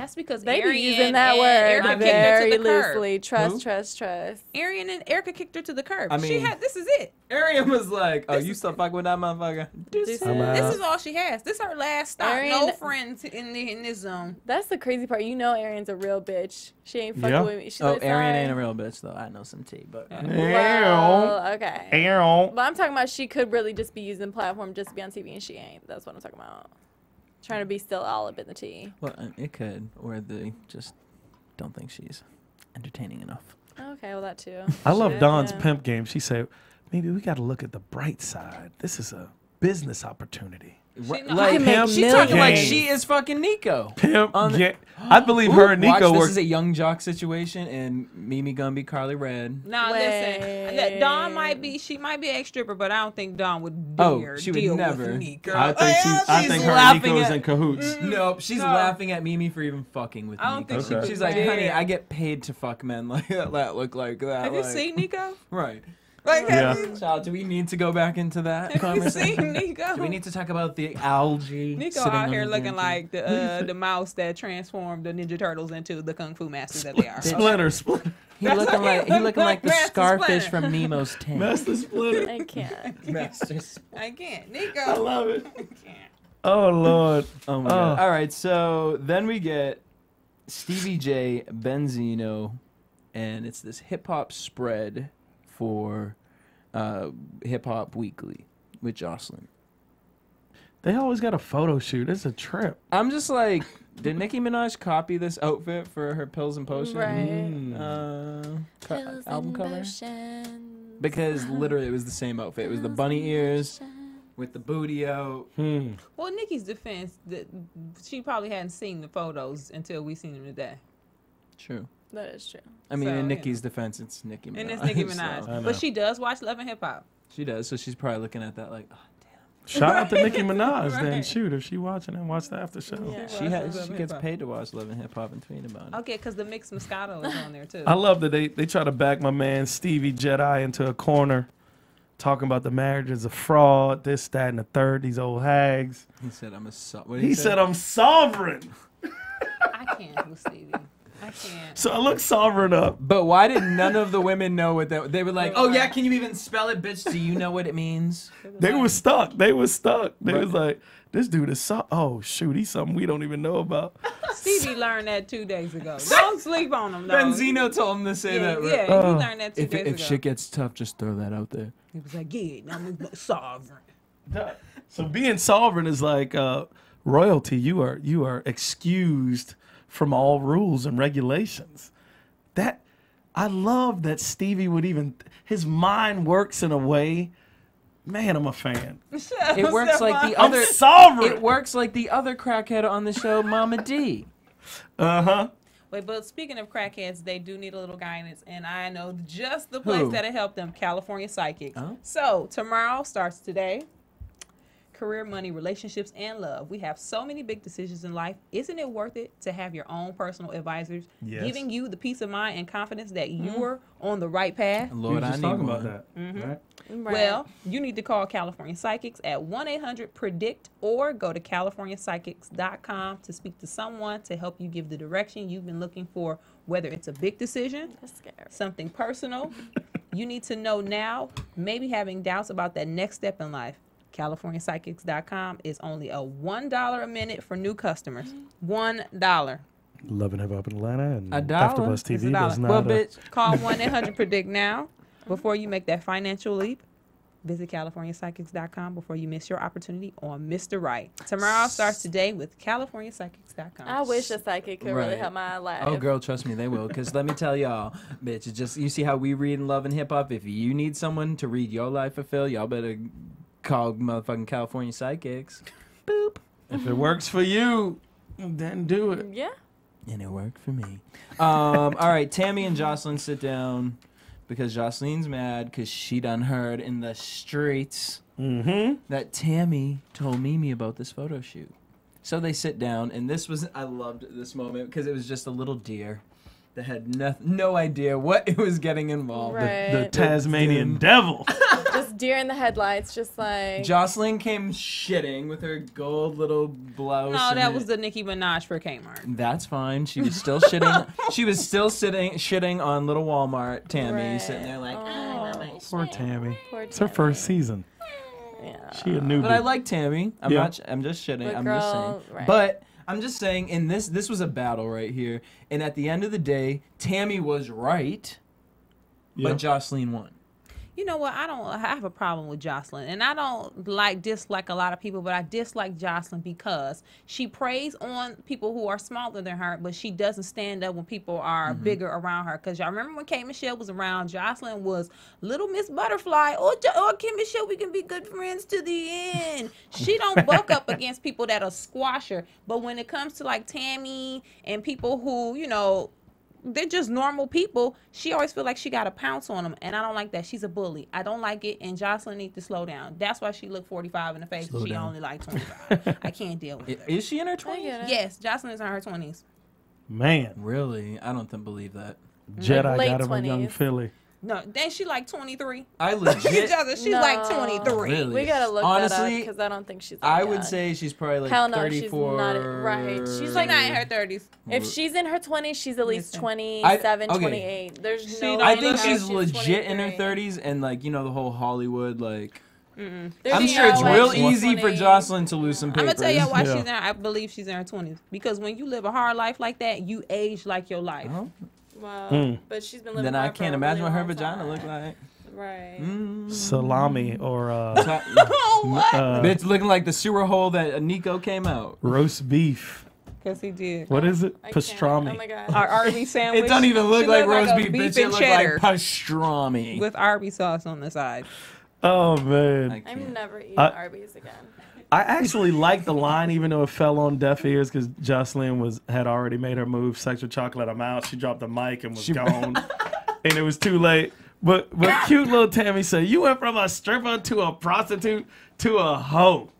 Speaker 2: That's because
Speaker 3: They be using that word
Speaker 2: Erica kicked her
Speaker 3: very
Speaker 2: to the curb.
Speaker 3: loosely. Trust,
Speaker 1: Who?
Speaker 3: trust, trust.
Speaker 2: Ariane and Erica kicked her to the curb.
Speaker 1: I
Speaker 2: she had this is it.
Speaker 1: Ariane was like, "Oh,
Speaker 2: This
Speaker 1: you
Speaker 2: is-
Speaker 1: still fuck with that motherfucker?"
Speaker 3: This is-
Speaker 2: This is all she has. This is her last stop. no
Speaker 3: Ariane-
Speaker 2: friends in the, in this zone.
Speaker 3: That's the crazy part. You know, Ariane's a real bitch. She ain't fucking
Speaker 4: Yeah.
Speaker 3: with me. She's
Speaker 1: Oh,
Speaker 3: like, Ariane
Speaker 1: ain't a real bitch though. I know some tea, but
Speaker 3: Well, okay.
Speaker 4: Aaron.
Speaker 3: But I'm talking about she could really just be using platform just to be on TV, and she ain't. That's what I'm talking about. Trying to be still all up in the tea.
Speaker 1: well, uh, it could, or they just don't think she's entertaining enough.
Speaker 3: Okay, well that too.
Speaker 4: I love
Speaker 3: Shit,
Speaker 4: Dawn's
Speaker 3: yeah.
Speaker 4: pimp game. She said, maybe we got to look at the bright side. This is a business opportunity.
Speaker 1: Right,
Speaker 2: know,
Speaker 1: like
Speaker 3: I can make
Speaker 1: she talking like she is fucking Nico.
Speaker 4: Pimp.
Speaker 1: The-
Speaker 4: ga- I believe her and Nico
Speaker 1: watch,
Speaker 4: were.
Speaker 1: This is a young jock situation, and Mimi Gumby, Karlie Redd.
Speaker 2: Now listen, that Dawn might be she might be ex stripper, but I don't think Dawn would
Speaker 1: Oh,
Speaker 2: dare
Speaker 1: she would
Speaker 2: deal
Speaker 1: never.
Speaker 2: with Nico.
Speaker 4: I think, she,
Speaker 2: Oh,
Speaker 4: I
Speaker 2: she's
Speaker 4: think her and
Speaker 1: laughing
Speaker 4: Nico's
Speaker 1: at-
Speaker 4: in cahoots.
Speaker 1: Nope, she's
Speaker 2: No.
Speaker 1: laughing at Mimi for even fucking with
Speaker 2: I don't
Speaker 1: Nico.
Speaker 2: think she
Speaker 4: Okay.
Speaker 2: would
Speaker 1: She's like,
Speaker 2: dare.
Speaker 1: honey, I get paid to fuck men like that. that look like that.
Speaker 2: Have you seen Nico?
Speaker 1: Right.
Speaker 2: Like,
Speaker 4: Yeah.
Speaker 2: have you,
Speaker 1: Child, do we need to go back into that
Speaker 2: have you seen
Speaker 1: conversation?
Speaker 2: Nico?
Speaker 1: Do we need to talk about the algae?
Speaker 2: Nico out here looking
Speaker 1: damn
Speaker 2: like the uh, the mouse that transformed the Ninja Turtles into the Kung Fu masters that they are.
Speaker 4: Splinter, Splinter.
Speaker 1: He looking like he looking like the Scarfish
Speaker 2: Splinter.
Speaker 1: from Nemo's tank.
Speaker 4: Master Splinter.
Speaker 3: I can't.
Speaker 1: Master Splinter.
Speaker 2: I can't. Nico.
Speaker 4: I love it.
Speaker 2: I can't.
Speaker 4: Oh Lord.
Speaker 1: Oh my god. All right, so then we get Stevie J Benzino, and it's this hip hop spread for uh, Hip Hop Weekly with Joseline.
Speaker 4: They always got a photo shoot. It's a trip.
Speaker 1: I'm just like, did Nicki Minaj copy this outfit for her Pills and Potion
Speaker 3: Right.
Speaker 1: uh, co- album
Speaker 3: and
Speaker 1: cover?
Speaker 3: potions.
Speaker 1: Because literally it was the same outfit. It was the bunny ears with the booty out.
Speaker 4: Hmm.
Speaker 2: Well, Nicki's defense, that she probably hadn't seen the photos until we seen them today.
Speaker 1: True.
Speaker 3: That is true.
Speaker 1: I mean,
Speaker 2: So,
Speaker 1: in
Speaker 2: you
Speaker 1: Nicki's defense, it's Nicki Minaj.
Speaker 2: And it's Nicki Minaj.
Speaker 4: I know.
Speaker 2: but she does watch Love and Hip Hop.
Speaker 1: She does, so she's probably looking at that like, oh, damn.
Speaker 4: Shout out to Nicki Minaj. Then shoot if she watching and watch the after show.
Speaker 3: Yeah.
Speaker 1: she
Speaker 2: Watch
Speaker 1: has she gets paid to watch Love and Hip Hop and tweet about it.
Speaker 2: Okay, because the Myx Moscato is on there too.
Speaker 4: I love that they they try to back my man Stevie Jedi into a corner, talking about the marriage is a fraud, this, that, and the third. These old hags.
Speaker 1: He said, "I'm a." So-
Speaker 4: He
Speaker 1: he,
Speaker 4: said
Speaker 1: say?
Speaker 4: I'm sovereign,
Speaker 2: I can't do Stevie. I can't.
Speaker 4: so I look sovereign up.
Speaker 1: But why did none of the women know what that? They were like, "Oh yeah, can you even spell it, bitch? Do you know what it means?"
Speaker 4: They were stuck. They were stuck. They
Speaker 1: Right.
Speaker 4: was like, this dude is so. Oh shoot, he's something we don't even know about.
Speaker 2: Stevie learned that two days ago. Don't sleep on him, though.
Speaker 1: Benzino told him to say
Speaker 2: Yeah,
Speaker 1: that. right?
Speaker 2: yeah,
Speaker 4: Oh.
Speaker 2: he learned that two
Speaker 1: If
Speaker 2: days
Speaker 1: if
Speaker 2: ago.
Speaker 1: shit gets tough, just throw that out there.
Speaker 2: he was like, yeah, I'm sovereign.
Speaker 4: So being sovereign is like uh, royalty. You are you are excused from all rules and regulations. That I love that Stevie would even his mind works in a way. Man, I'm a fan.
Speaker 1: It works like the
Speaker 4: I'm
Speaker 1: other.
Speaker 4: sovereign.
Speaker 1: It works like the other crackhead on the show, Momma Dee.
Speaker 4: Uh huh.
Speaker 2: Wait, but speaking of crackheads, they do need a little guidance, and I know just the place
Speaker 1: Who?
Speaker 2: that'll help them California Psychics.
Speaker 1: Oh.
Speaker 2: So, tomorrow starts today. Career, money, relationships, and love. We have so many big decisions in life. Isn't it worth it to have your own personal advisors
Speaker 4: Yes.
Speaker 2: giving you the peace of mind and confidence that mm-hmm. you're on the right path?
Speaker 1: Lord, I need about
Speaker 4: that. Mm-hmm. Right?
Speaker 3: Right.
Speaker 2: Well, you need to call California Psychics at 1 800 PREDICT or go to CaliforniaPsychics.com to speak to someone to help you give the direction you've been looking for, whether it's a big decision, something personal. you need to know now, maybe having doubts about that next step in life. CaliforniaPsychics.com is only a $1 a minute for new customers. $1.
Speaker 4: Love and Hip Hop in Atlanta and
Speaker 1: A dollar?
Speaker 4: AfterBuzz
Speaker 2: It's a
Speaker 4: TV does
Speaker 2: dollar.
Speaker 4: not.
Speaker 1: Well,
Speaker 4: uh,
Speaker 1: bitch.
Speaker 2: Call 1 800 PREDICT now before you make that financial leap. Visit CaliforniaPsychics.com before you miss your opportunity on Mr. Right. Tomorrow starts today with CaliforniaPsychics.com.
Speaker 3: I wish a psychic could
Speaker 1: Right.
Speaker 3: really help my life.
Speaker 1: Oh, girl, trust me, they will. Because let me tell y'all, bitch, just you see how we read in Love and Hip Hop. If you need someone to read your life fulfill, y'all better call motherfucking California Psychics. Boop.
Speaker 4: if it works for you, then do it.
Speaker 3: Yeah.
Speaker 1: And it worked for me. Um, all right, Tammy and Joseline sit down because Joseline's mad because she done heard in the streets
Speaker 4: Mm-hmm.
Speaker 1: that Tammy told Mimi about this photo shoot. So they sit down, and this was I loved this moment because it was just a little deer that had no, no idea what it was getting involved.
Speaker 3: Right.
Speaker 4: The Tasmanian devil.
Speaker 3: just deer in the headlights, just like.
Speaker 1: Joseline came shitting with her gold little blouse.
Speaker 2: Oh, no,
Speaker 1: and
Speaker 2: that
Speaker 1: it-
Speaker 2: was the Nicki Minaj for Kmart.
Speaker 1: That's fine. She was still shitting. She was still sitting shitting on little Walmart. Tammy
Speaker 3: Right.
Speaker 1: sitting there like.
Speaker 3: Oh,
Speaker 4: Poor Tammy.
Speaker 3: poor
Speaker 4: It's her first season.
Speaker 3: Yeah.
Speaker 4: She a newbie.
Speaker 1: But I like Tammy. I'm
Speaker 4: Yeah.
Speaker 1: not. I'm just shitting.
Speaker 3: But
Speaker 1: I'm
Speaker 3: girl,
Speaker 1: just saying.
Speaker 3: right.
Speaker 1: But I'm just saying. In this, this was a battle right here. And at the end of the day, Tammy was right,
Speaker 4: Yeah.
Speaker 1: but Joseline won.
Speaker 2: You know what? I don't I have a problem with Joseline. And I don't like dislike a lot of people, but I dislike Joseline because she preys on people who are smaller than her, but she doesn't stand up when people are mm-hmm. bigger around her. Because y'all remember when K Michelle was around, Joseline was little Miss Butterfly. Oh, jo- oh Kim Michelle, we can be good friends to the end. She don't buck up against people that are squasher. But when it comes to like Tammy and people who, you know, they're just normal people. She always feel like she got to pounce on them, and I don't like that. She's a bully. I don't like it, and Joseline needs to slow down. That's why she looked 45 in the face.
Speaker 1: Slow
Speaker 2: she
Speaker 1: down.
Speaker 2: only like 25. I can't deal with it.
Speaker 1: Is she in her twenties?
Speaker 2: Yes, Joseline is in her 20s.
Speaker 4: Man,
Speaker 1: Really? I don't think believe that.
Speaker 4: Jedi
Speaker 3: late
Speaker 4: got him a young
Speaker 3: 20s.
Speaker 4: Philly.
Speaker 2: No, then she like 23.
Speaker 1: I legit.
Speaker 2: Joseline, she's like 23.
Speaker 1: Really?
Speaker 3: We gotta look that up
Speaker 1: Honestly,
Speaker 3: because I don't think she's. That
Speaker 1: I would
Speaker 3: young.
Speaker 1: say she's probably like
Speaker 3: Hell no, she's
Speaker 1: 34.
Speaker 3: not- right. She's
Speaker 2: She's
Speaker 3: like
Speaker 2: not in her 30s.
Speaker 3: if she's in her 20s, she's at least
Speaker 2: Listen.
Speaker 3: 27,
Speaker 1: okay.
Speaker 3: 28. There's
Speaker 2: She
Speaker 3: no.
Speaker 2: don't
Speaker 1: I think
Speaker 2: look
Speaker 3: how
Speaker 1: she's legit in her 30s, and like you know the whole Hollywood like.
Speaker 3: There's
Speaker 1: I'm sure it's
Speaker 3: way
Speaker 1: real easy for Joseline to lose some
Speaker 2: I'm gonna tell you why
Speaker 4: Yeah.
Speaker 2: she's in. I believe she's in her 20s because when you live a hard life like that, you age like your life.
Speaker 1: Oh,
Speaker 3: Wow.
Speaker 4: Mm.
Speaker 3: But she's been living.
Speaker 1: then I can't imagine
Speaker 3: really
Speaker 1: what her vagina looked like.
Speaker 3: Right.
Speaker 1: Mm.
Speaker 4: Salami or uh,
Speaker 2: Oh, what?
Speaker 4: uh,
Speaker 1: Bitch looking like the sewer hole that Nico came out.
Speaker 4: roast beef.
Speaker 2: Because he did.
Speaker 4: What is it?
Speaker 3: I can't.
Speaker 4: Pastrami.
Speaker 3: Oh my god.
Speaker 2: Our Arby sandwich.
Speaker 1: It don't even look
Speaker 2: She
Speaker 1: like roast
Speaker 2: a
Speaker 1: beef, bitch. It
Speaker 2: and
Speaker 1: look
Speaker 2: cheddar
Speaker 1: like pastrami.
Speaker 2: with Arby sauce on the side.
Speaker 4: Oh man.
Speaker 1: I
Speaker 3: I'm never eating
Speaker 4: I-
Speaker 3: Arby's again.
Speaker 4: I actually liked the line, even though it fell on deaf ears, because Joseline was had already made her move. Sex with chocolate, I'm out. She dropped the mic and was
Speaker 1: She-
Speaker 4: gone, and it was too late. But but cute little Tammy said, "You went from a stripper to a prostitute to a hoe."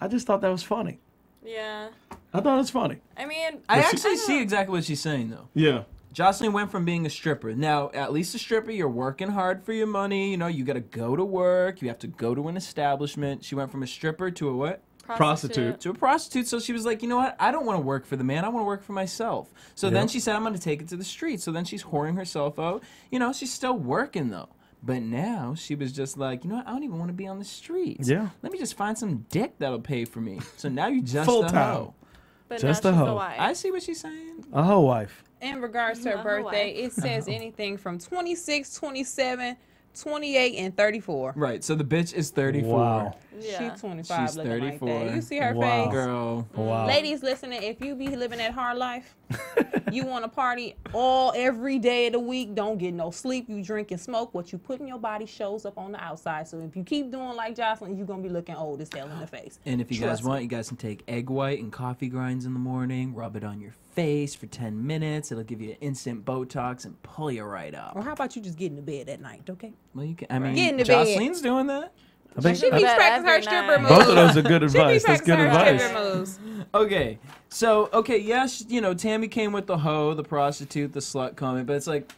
Speaker 4: I just thought that was funny.
Speaker 3: Yeah.
Speaker 4: I thought it was funny.
Speaker 3: I mean,
Speaker 1: I
Speaker 4: But she-
Speaker 1: actually see exactly what she's saying though.
Speaker 4: Yeah.
Speaker 1: Joseline went from being a stripper. Now, at least a stripper, you're working hard for your money. You know, you got to go to work. You have to go to an establishment. She went from a stripper to a what?
Speaker 4: Prostitute.
Speaker 1: To a prostitute. So she was like, you know what? I don't want to work for the man. I want to work for myself. So then she said, I'm going to take it to the street. So then she's whoring herself out. You know, she's still working though. But now she was just like, you know what? I don't even want to be on the streets.
Speaker 4: Yeah.
Speaker 1: Let me just find some dick that'll pay for me. So now you just
Speaker 4: Full
Speaker 1: a
Speaker 4: time.
Speaker 1: hoe.
Speaker 3: But
Speaker 4: Just
Speaker 3: now
Speaker 4: a
Speaker 3: she's
Speaker 4: hoe.
Speaker 3: wife.
Speaker 1: I see what she's saying.
Speaker 4: A hoe wife.
Speaker 2: In regards to her birthday, it says anything from 26, 27, 28, and 34.
Speaker 1: Right. So the bitch is 34.
Speaker 4: Wow.
Speaker 3: Yeah.
Speaker 2: She's 25
Speaker 1: She's
Speaker 2: looking like
Speaker 1: 34.
Speaker 2: that. You see her
Speaker 4: Wow.
Speaker 2: face?
Speaker 1: Girl. Mm-hmm.
Speaker 4: Wow.
Speaker 2: Ladies listening, if you be living that hard life, you want to party all every day of the week, don't get no sleep, you drink and smoke, what you put in your body shows up on the outside. So if you keep doing like Joseline, you're going to be looking old as hell in the face.
Speaker 1: And if you
Speaker 2: Trust
Speaker 1: guys
Speaker 2: me.
Speaker 1: want, you guys can take egg white and coffee grinds in the morning, rub it on your face for 10 minutes. It'll give you an instant Botox and pull you right up.
Speaker 2: Or how about you just get in the bed at night, okay?
Speaker 1: Well, you can, I mean,
Speaker 2: Get in the bed.
Speaker 1: Joseline's doing that.
Speaker 4: I think
Speaker 2: She be
Speaker 3: bet
Speaker 2: practicing her
Speaker 3: every
Speaker 2: stripper moves.
Speaker 4: both of those are good
Speaker 2: She
Speaker 4: advice. That's good
Speaker 2: her
Speaker 4: advice.
Speaker 1: Okay, so, okay, yes, you know, Tammy came with the hoe, the prostitute, the slut comment, but it's like,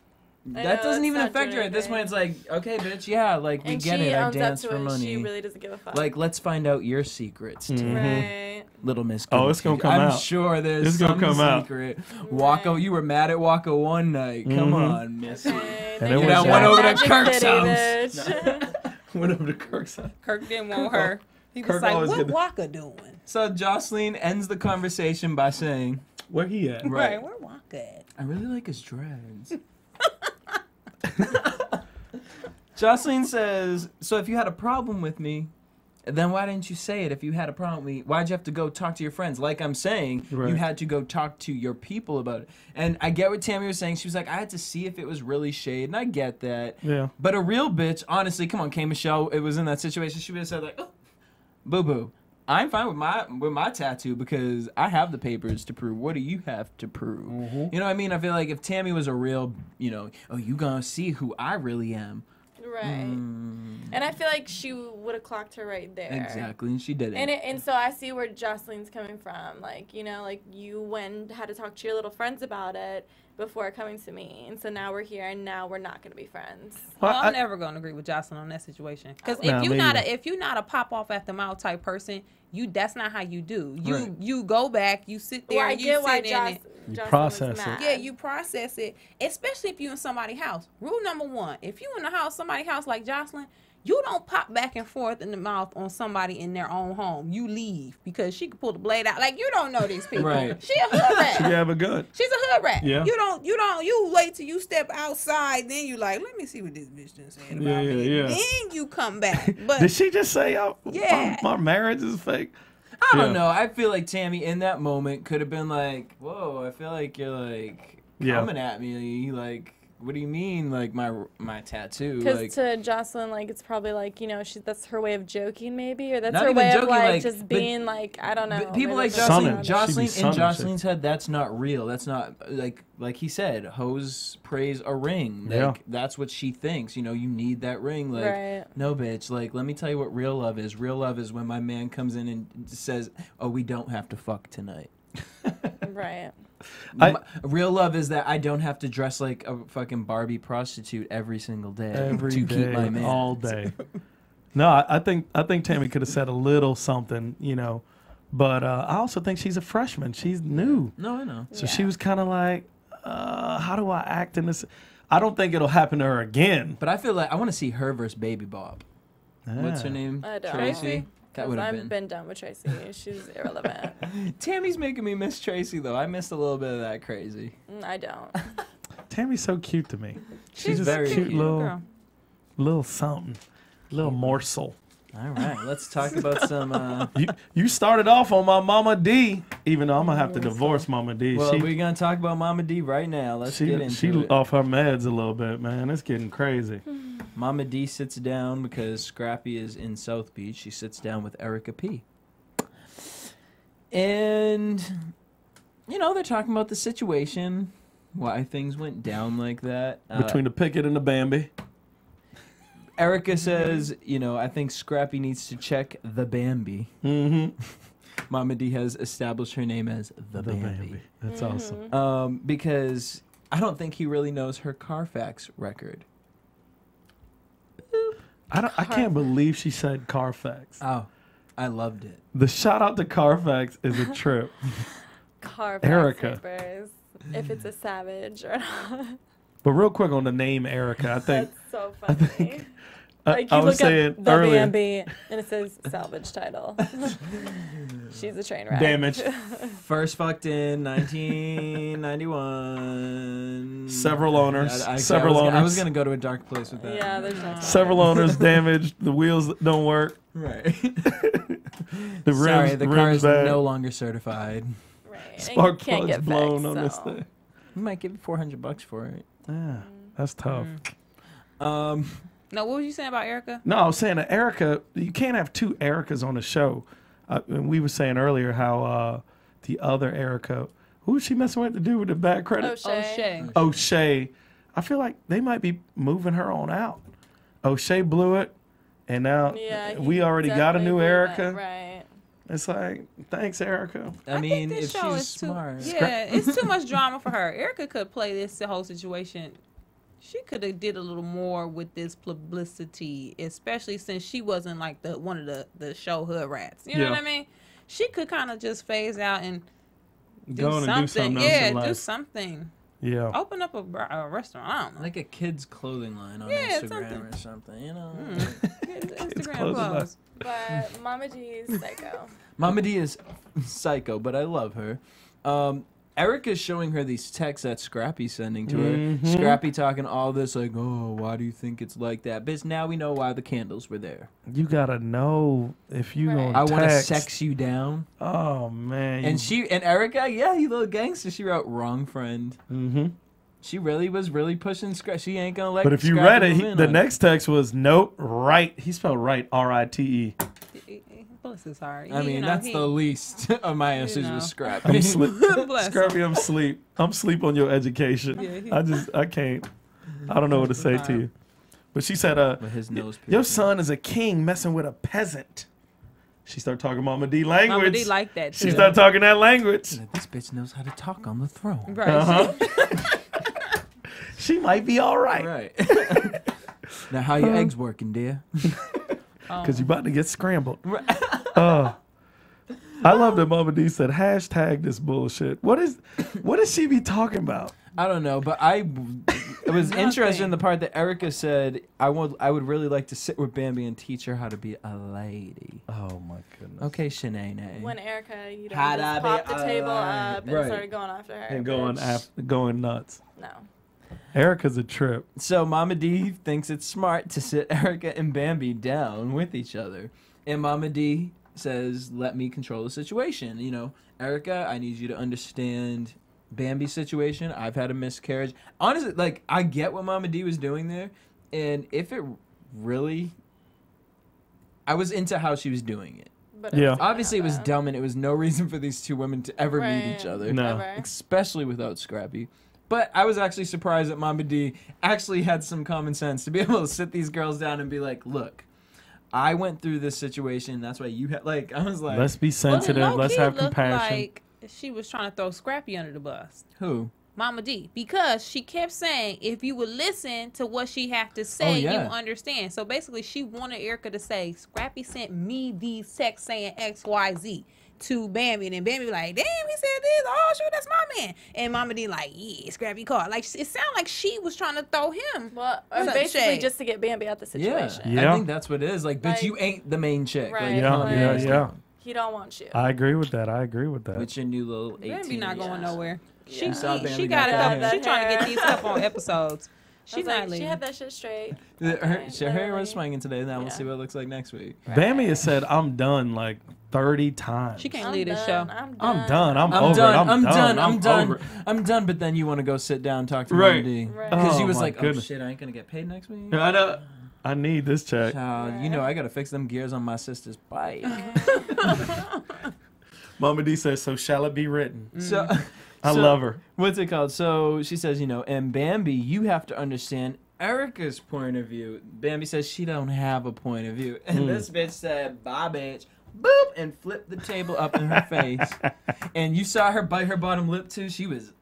Speaker 3: I
Speaker 1: that
Speaker 3: know,
Speaker 1: doesn't even affect her. At this point, it's like, okay, bitch, yeah, like, we
Speaker 3: and
Speaker 1: get it. I
Speaker 3: owns
Speaker 1: dance
Speaker 3: up
Speaker 1: for
Speaker 3: it.
Speaker 1: money.
Speaker 3: She really doesn't give a fuck.
Speaker 1: like, let's find out your secrets, Tammy.
Speaker 3: right.
Speaker 1: Little Miss.
Speaker 4: Oh, it's gonna
Speaker 1: Cookie.
Speaker 4: come
Speaker 1: I'm
Speaker 4: out.
Speaker 1: sure there's
Speaker 4: It's gonna
Speaker 1: some
Speaker 4: come out.
Speaker 1: secret. Waka, you were mad at Waka one night. Come
Speaker 4: Mhm.
Speaker 1: on, Miss.
Speaker 3: Okay,
Speaker 4: And
Speaker 3: then
Speaker 4: it
Speaker 3: you got
Speaker 4: That went over to
Speaker 1: Kirk's house.
Speaker 3: bitch.
Speaker 4: Went over to Kirk's house.
Speaker 2: Kirk didn't want
Speaker 4: Kirk
Speaker 2: her. He was like,
Speaker 4: always
Speaker 2: what
Speaker 4: get
Speaker 2: Waka doing?
Speaker 1: So Joseline ends the conversation by saying,
Speaker 4: Where he at?
Speaker 1: Right.
Speaker 2: Right, where Waka at?
Speaker 1: "I really like his dreads." Joseline says, "So if you had a problem with me, then why didn't you say it? If you had a problem with me, why'd you have to go talk to your friends? Like I'm saying, you had to go talk to your people about it. And I get what Tammy was saying. She was like, I had to see if it was really shade, and I get that.
Speaker 4: Yeah.
Speaker 1: But a real bitch, honestly, come on, K Michelle, it was in that situation. She would have said like, oh, "Boo boo, I'm fine with my with my tattoo because I have the papers to prove. What do you have to prove? Mm-hmm. You know what I mean? I feel like if Tammy was a real, you know, oh, you gonna see who I really am.
Speaker 3: Right.
Speaker 1: Mm,
Speaker 3: And I feel like she would have clocked her right there.
Speaker 1: exactly, and she did it.
Speaker 3: And it, and so I see where Joseline's coming from. Like, you know, like you went had to talk to your little friends about it before coming to me. And so now we're here and now we're not going to be friends.
Speaker 2: Well,
Speaker 4: Well,
Speaker 2: I'm
Speaker 4: I-
Speaker 2: never gonna agree with Joseline on that situation. Because
Speaker 4: Nah, oh,
Speaker 2: if you're not a if you're not a pop off at the mouth type person, you that's not how you do. You
Speaker 1: Right.
Speaker 2: you go back, you sit there,
Speaker 3: Well, I
Speaker 2: and you
Speaker 3: get why
Speaker 2: sit in
Speaker 3: Joc-
Speaker 2: it.
Speaker 4: You
Speaker 3: Joseline
Speaker 4: process it.
Speaker 2: Yeah, you process it, especially if you're in somebody's house. Rule number one: if you in the house, somebody's house like Joseline, you don't pop back and forth in the mouth on somebody in their own home. You leave because she can pull the blade out. Like you don't know these people.
Speaker 1: Right.
Speaker 2: She a hood rat.
Speaker 4: Yeah, but good.
Speaker 2: She's a hood rat.
Speaker 4: Yeah.
Speaker 2: You don't. You don't. You wait till you step outside, then you like, let me see what this bitch done said about
Speaker 4: Yeah,
Speaker 2: me.
Speaker 4: yeah, yeah.
Speaker 2: Then you come back. But
Speaker 4: Did she just say, oh,
Speaker 2: Yeah.
Speaker 4: my, my marriage is fake?
Speaker 1: I don't
Speaker 4: Yeah.
Speaker 1: know. I feel like Tammy in that moment could have been like, "Whoa, I feel like you're like
Speaker 4: Yeah.
Speaker 1: coming at me. Like, what do you mean? Like my my tattoo?
Speaker 3: Because
Speaker 1: Like,
Speaker 3: to Joseline, like it's probably like you know she that's her way of joking maybe, or that's her way
Speaker 1: joking,
Speaker 3: of like,
Speaker 1: like,
Speaker 3: just being like I don't know.
Speaker 1: People like. Joseline,
Speaker 3: not-
Speaker 4: She'd be
Speaker 1: Joseline in. Joseline's head, that's not real. That's not like like he said, hose praise a ring. Like
Speaker 4: Yeah.
Speaker 1: that's what she thinks. You know, you need that ring. Like
Speaker 3: Right.
Speaker 1: no bitch. Like let me tell you what real love is. Real love is when my man comes in and says, "Oh, we don't have to fuck tonight."
Speaker 3: Right.
Speaker 4: I-
Speaker 1: My- real love is that I don't have to dress like a fucking Barbie prostitute every single day
Speaker 4: every
Speaker 1: to
Speaker 4: day,
Speaker 1: keep my man.
Speaker 4: all day. no, I, I think I think Tammy could have said a little something, you know, but uh, I also think she's a freshman. She's new,
Speaker 1: No, I know.
Speaker 4: so she was kind of like, uh, "How do I act in this?" I don't think it'll happen to her again.
Speaker 1: But I feel like I want to see her versus Baby Bob. What's her name?
Speaker 3: I don't.
Speaker 1: Tracy. That
Speaker 3: 'Cause
Speaker 1: would have
Speaker 3: I've
Speaker 1: been.
Speaker 3: been done with Tracy. She's irrelevant.
Speaker 1: Tammy's making me miss Tracy though. I missed a little bit of that crazy.
Speaker 3: Mm, I don't.
Speaker 4: Tammy's so cute to me.
Speaker 1: She's
Speaker 4: just
Speaker 1: very
Speaker 4: cute,
Speaker 1: cute.
Speaker 4: little
Speaker 2: Girl.
Speaker 4: little something, little morsel.
Speaker 1: All right, let's talk about some. Uh,
Speaker 4: You you started off on my Momma Dee, even though I'm gonna have to divorce Momma Dee.
Speaker 1: well,
Speaker 4: she
Speaker 1: we're gonna talk about Momma Dee right now. Let's get
Speaker 4: she
Speaker 1: into
Speaker 4: she
Speaker 1: it.
Speaker 4: off her meds a little bit, man. It's getting crazy.
Speaker 1: Momma Dee sits down because Scrappy is in South Beach. She sits down with Erica P. And, you know, they're talking about the situation, why things went down like that. Uh,
Speaker 4: Between the picket and the Bambi.
Speaker 1: Erica says, you know, I think Scrappy needs to check the Bambi.
Speaker 4: Mm-hmm.
Speaker 1: Momma Dee has established her name as the,
Speaker 4: The
Speaker 1: Bambi.
Speaker 4: Bambi. That's awesome.
Speaker 1: Um, because I don't think he really knows her Carfax record.
Speaker 4: I don't, I can't believe she said Carfax.
Speaker 1: Oh, I loved it.
Speaker 4: The shout out to Carfax is a trip.
Speaker 3: Carfax
Speaker 4: Erica.
Speaker 3: Papers, if it's a savage or not.
Speaker 4: But real quick on the name Erica, I think
Speaker 3: That's so funny.
Speaker 4: think- I,
Speaker 3: like
Speaker 4: I
Speaker 3: you
Speaker 4: was
Speaker 3: look
Speaker 4: saying
Speaker 3: up the
Speaker 4: earlier.
Speaker 3: Bambi and it says salvage title. She's a train wreck.
Speaker 4: Damage.
Speaker 1: First fucked in 1991.
Speaker 4: Several owners.
Speaker 1: I, I,
Speaker 4: several
Speaker 1: I was,
Speaker 4: owners.
Speaker 1: I was gonna go to a dark place with that.
Speaker 3: Yeah, there's no
Speaker 4: Several owners damaged. The wheels don't work.
Speaker 1: Right.
Speaker 4: The rims,
Speaker 1: Sorry, the car is
Speaker 4: bad.
Speaker 1: no longer certified.
Speaker 3: Right.
Speaker 4: Spark plugs blown
Speaker 3: fixed,
Speaker 4: on this thing.
Speaker 1: We might give you 400 bucks for it.
Speaker 4: Yeah, that's tough.
Speaker 1: Um,
Speaker 2: No, what was you saying about Erica?
Speaker 4: No, I was saying that Erica, you can't have two Ericas on the show. Uh, and we were saying earlier how uh, the other Erica, who was she messing with to do with the bad credit?
Speaker 3: O'Shea.
Speaker 2: O'Shea.
Speaker 4: O'Shea. I feel like they might be moving her on out. O'Shea blew it, and now
Speaker 3: Yeah,
Speaker 4: we already got a new
Speaker 3: blew that,
Speaker 4: Erica.
Speaker 3: Right.
Speaker 4: It's like, thanks, Erica.
Speaker 1: I, mean, if
Speaker 2: show
Speaker 1: she's
Speaker 2: is too,
Speaker 1: smart.
Speaker 2: Yeah, it's too much drama for her. Erica could play this the whole situation. She could have did a little more with this publicity, especially since she wasn't like the one of the the show hood rats. You know
Speaker 4: Yeah.
Speaker 2: what I mean? She could kind of just phase out and do
Speaker 4: Go on
Speaker 2: something.
Speaker 4: and do something else
Speaker 2: yeah,
Speaker 4: in
Speaker 2: do something.
Speaker 4: Yeah.
Speaker 2: Open up a, a restaurant. I don't know.
Speaker 1: Like a kid's clothing line on
Speaker 2: Yeah,
Speaker 1: Instagram
Speaker 2: something.
Speaker 1: or something, you know?
Speaker 2: Get Instagram
Speaker 4: clothes
Speaker 2: clothes.
Speaker 3: But Mama G's psycho.
Speaker 1: Momma Dee is psycho, but I love her. Um, Erica's showing her these texts that Scrappy's sending to her. Scrappy talking all this like, "Oh, why do you think it's like that?" But now we know why the candles were there.
Speaker 4: You gotta know if you
Speaker 3: Right.
Speaker 4: gonna
Speaker 1: I want to sex you down.
Speaker 4: Oh man.
Speaker 1: And she and Erica, yeah, you little gangster. She wrote wrong friend.
Speaker 4: Mm-hmm.
Speaker 1: She really was really pushing Scrappy. She ain't gonna let.
Speaker 4: But if you
Speaker 1: Scrappy
Speaker 4: read it, he, the
Speaker 1: on
Speaker 4: next text was nope, right. He spelled right, R I T E.
Speaker 2: Bless his heart.
Speaker 1: I
Speaker 2: You
Speaker 1: mean,
Speaker 2: know,
Speaker 1: that's
Speaker 2: he-
Speaker 1: the least of my issues
Speaker 2: know.
Speaker 1: with
Speaker 4: I'm
Speaker 1: Scrappy.
Speaker 4: sleep.
Speaker 2: Bless him.
Speaker 4: Scrappy, I'm sleep. I'm sleep on your education.
Speaker 2: Yeah, he-
Speaker 4: I just, I can't. I don't know what to say to you. But she said, uh,
Speaker 1: With his nose
Speaker 4: your son is a king messing with a peasant. She started talking Momma Dee language.
Speaker 2: Momma Dee like that.
Speaker 4: she
Speaker 2: too.
Speaker 4: started talking that language.
Speaker 1: This bitch knows how to talk on the throne.
Speaker 2: Right.
Speaker 4: Uh-huh. She might be all right.
Speaker 1: Right. now, how your eggs working, dear?
Speaker 4: Because you're about to get scrambled. Uh, I love that Momma Dee said hashtag this bullshit. What is what does she be talking about?
Speaker 1: I don't know, but I it was interesting
Speaker 2: Nothing.
Speaker 1: the part that Erica said I would I would really like to sit with Bambi and teach her how to be a lady.
Speaker 4: Oh my goodness.
Speaker 1: Okay, Shanae.
Speaker 3: When Erica, you know,
Speaker 1: How'd
Speaker 3: just popped the table
Speaker 1: alive?
Speaker 3: up and
Speaker 1: Right.
Speaker 3: started going after her.
Speaker 4: And going
Speaker 3: bitch.
Speaker 4: after, going nuts.
Speaker 3: No.
Speaker 4: Erica's a trip.
Speaker 1: So Momma Dee thinks it's smart to sit Erica and Bambi down with each other. And Momma Dee says, "Let me control the situation." You know, Erica, I need you to understand Bambi's situation. I've had a miscarriage. Honestly, like I get what Momma Dee was doing there, and if it really I was into how she was doing it.
Speaker 3: But
Speaker 4: Yeah.
Speaker 3: it's
Speaker 1: Obviously, it was dumb, and it was no reason for these two women to ever meet each other
Speaker 4: No.
Speaker 3: Ever.
Speaker 1: especially without Scrappy. But I was actually surprised that Momma Dee actually had some common sense to be able to sit these girls down and be like, "Look, I went through this situation. That's why you had like." I was like,
Speaker 4: Let's be sensitive.
Speaker 2: low-key
Speaker 4: Let's have compassion.
Speaker 2: Like she was trying to throw Scrappy under the bus.
Speaker 1: Who?
Speaker 2: Momma Dee, because she kept saying if you would listen to what she have to say,
Speaker 1: Oh, yeah.
Speaker 2: you understand. So basically, she wanted Erica to say, "Scrappy sent me these texts saying X, Y, Z to Bambi," and then Bambi like, "Damn, he said this. Oh, shoot, that's my man." And Momma Dee like, "Yeah, scrap your car. Like it sounded like she was trying to throw him.
Speaker 3: Well, or basically
Speaker 2: shade.
Speaker 3: just to get Bambi out the situation.
Speaker 4: Yeah. yeah.
Speaker 1: I think that's what it is. Like, bitch,
Speaker 3: Like-
Speaker 1: you ain't the main chick.
Speaker 3: Right.
Speaker 1: Like,
Speaker 4: Yeah,
Speaker 1: calm
Speaker 4: yeah,
Speaker 1: down.
Speaker 4: yeah.
Speaker 3: He don't want you.
Speaker 4: I agree with that. I agree with that.
Speaker 1: With your new little 18
Speaker 2: Bambi not going
Speaker 3: Yeah.
Speaker 2: nowhere. She
Speaker 3: Yeah.
Speaker 1: Saw
Speaker 2: she, she
Speaker 1: got
Speaker 2: got a
Speaker 1: that
Speaker 2: She trying to get these couple on episodes.
Speaker 3: She's
Speaker 2: She not
Speaker 3: like, she
Speaker 2: leaving.
Speaker 3: had that shit straight.
Speaker 1: The- her,
Speaker 3: Okay,
Speaker 1: so her hair
Speaker 3: literally.
Speaker 1: was swinging today. Now we'll see what it looks like next week.
Speaker 4: Bambi has said, I'm done like 30 times.
Speaker 2: She can't
Speaker 3: I'm
Speaker 2: leave this show.
Speaker 3: done. I'm done.
Speaker 4: I'm done. I'm,
Speaker 1: I'm
Speaker 4: over
Speaker 1: done.
Speaker 4: it.
Speaker 1: I'm,
Speaker 4: I'm,
Speaker 1: done. I'm done.
Speaker 4: over it.
Speaker 1: I'm done. But then you want to go sit down and talk to
Speaker 4: Right.
Speaker 1: Mom D
Speaker 3: Right.
Speaker 1: because
Speaker 4: Oh,
Speaker 1: you was
Speaker 4: my
Speaker 1: like, oh
Speaker 4: goodness.
Speaker 1: shit, I ain't gonna get paid next week.
Speaker 4: I know. I need this check.
Speaker 1: Child, you know I gotta fix them gears on my sister's bike.
Speaker 4: Momma Dee says, so shall it be written.
Speaker 1: So,
Speaker 4: I
Speaker 1: so-
Speaker 4: love her.
Speaker 1: What's it called? So she says, you know, and Bambi, you have to understand Erica's point of view. Bambi says she don't have a point of view, and
Speaker 4: Hmm.
Speaker 1: this bitch said, "Bye, bitch." Boop, and flipped the table up in her face. and you saw her bite her bottom lip too. She was,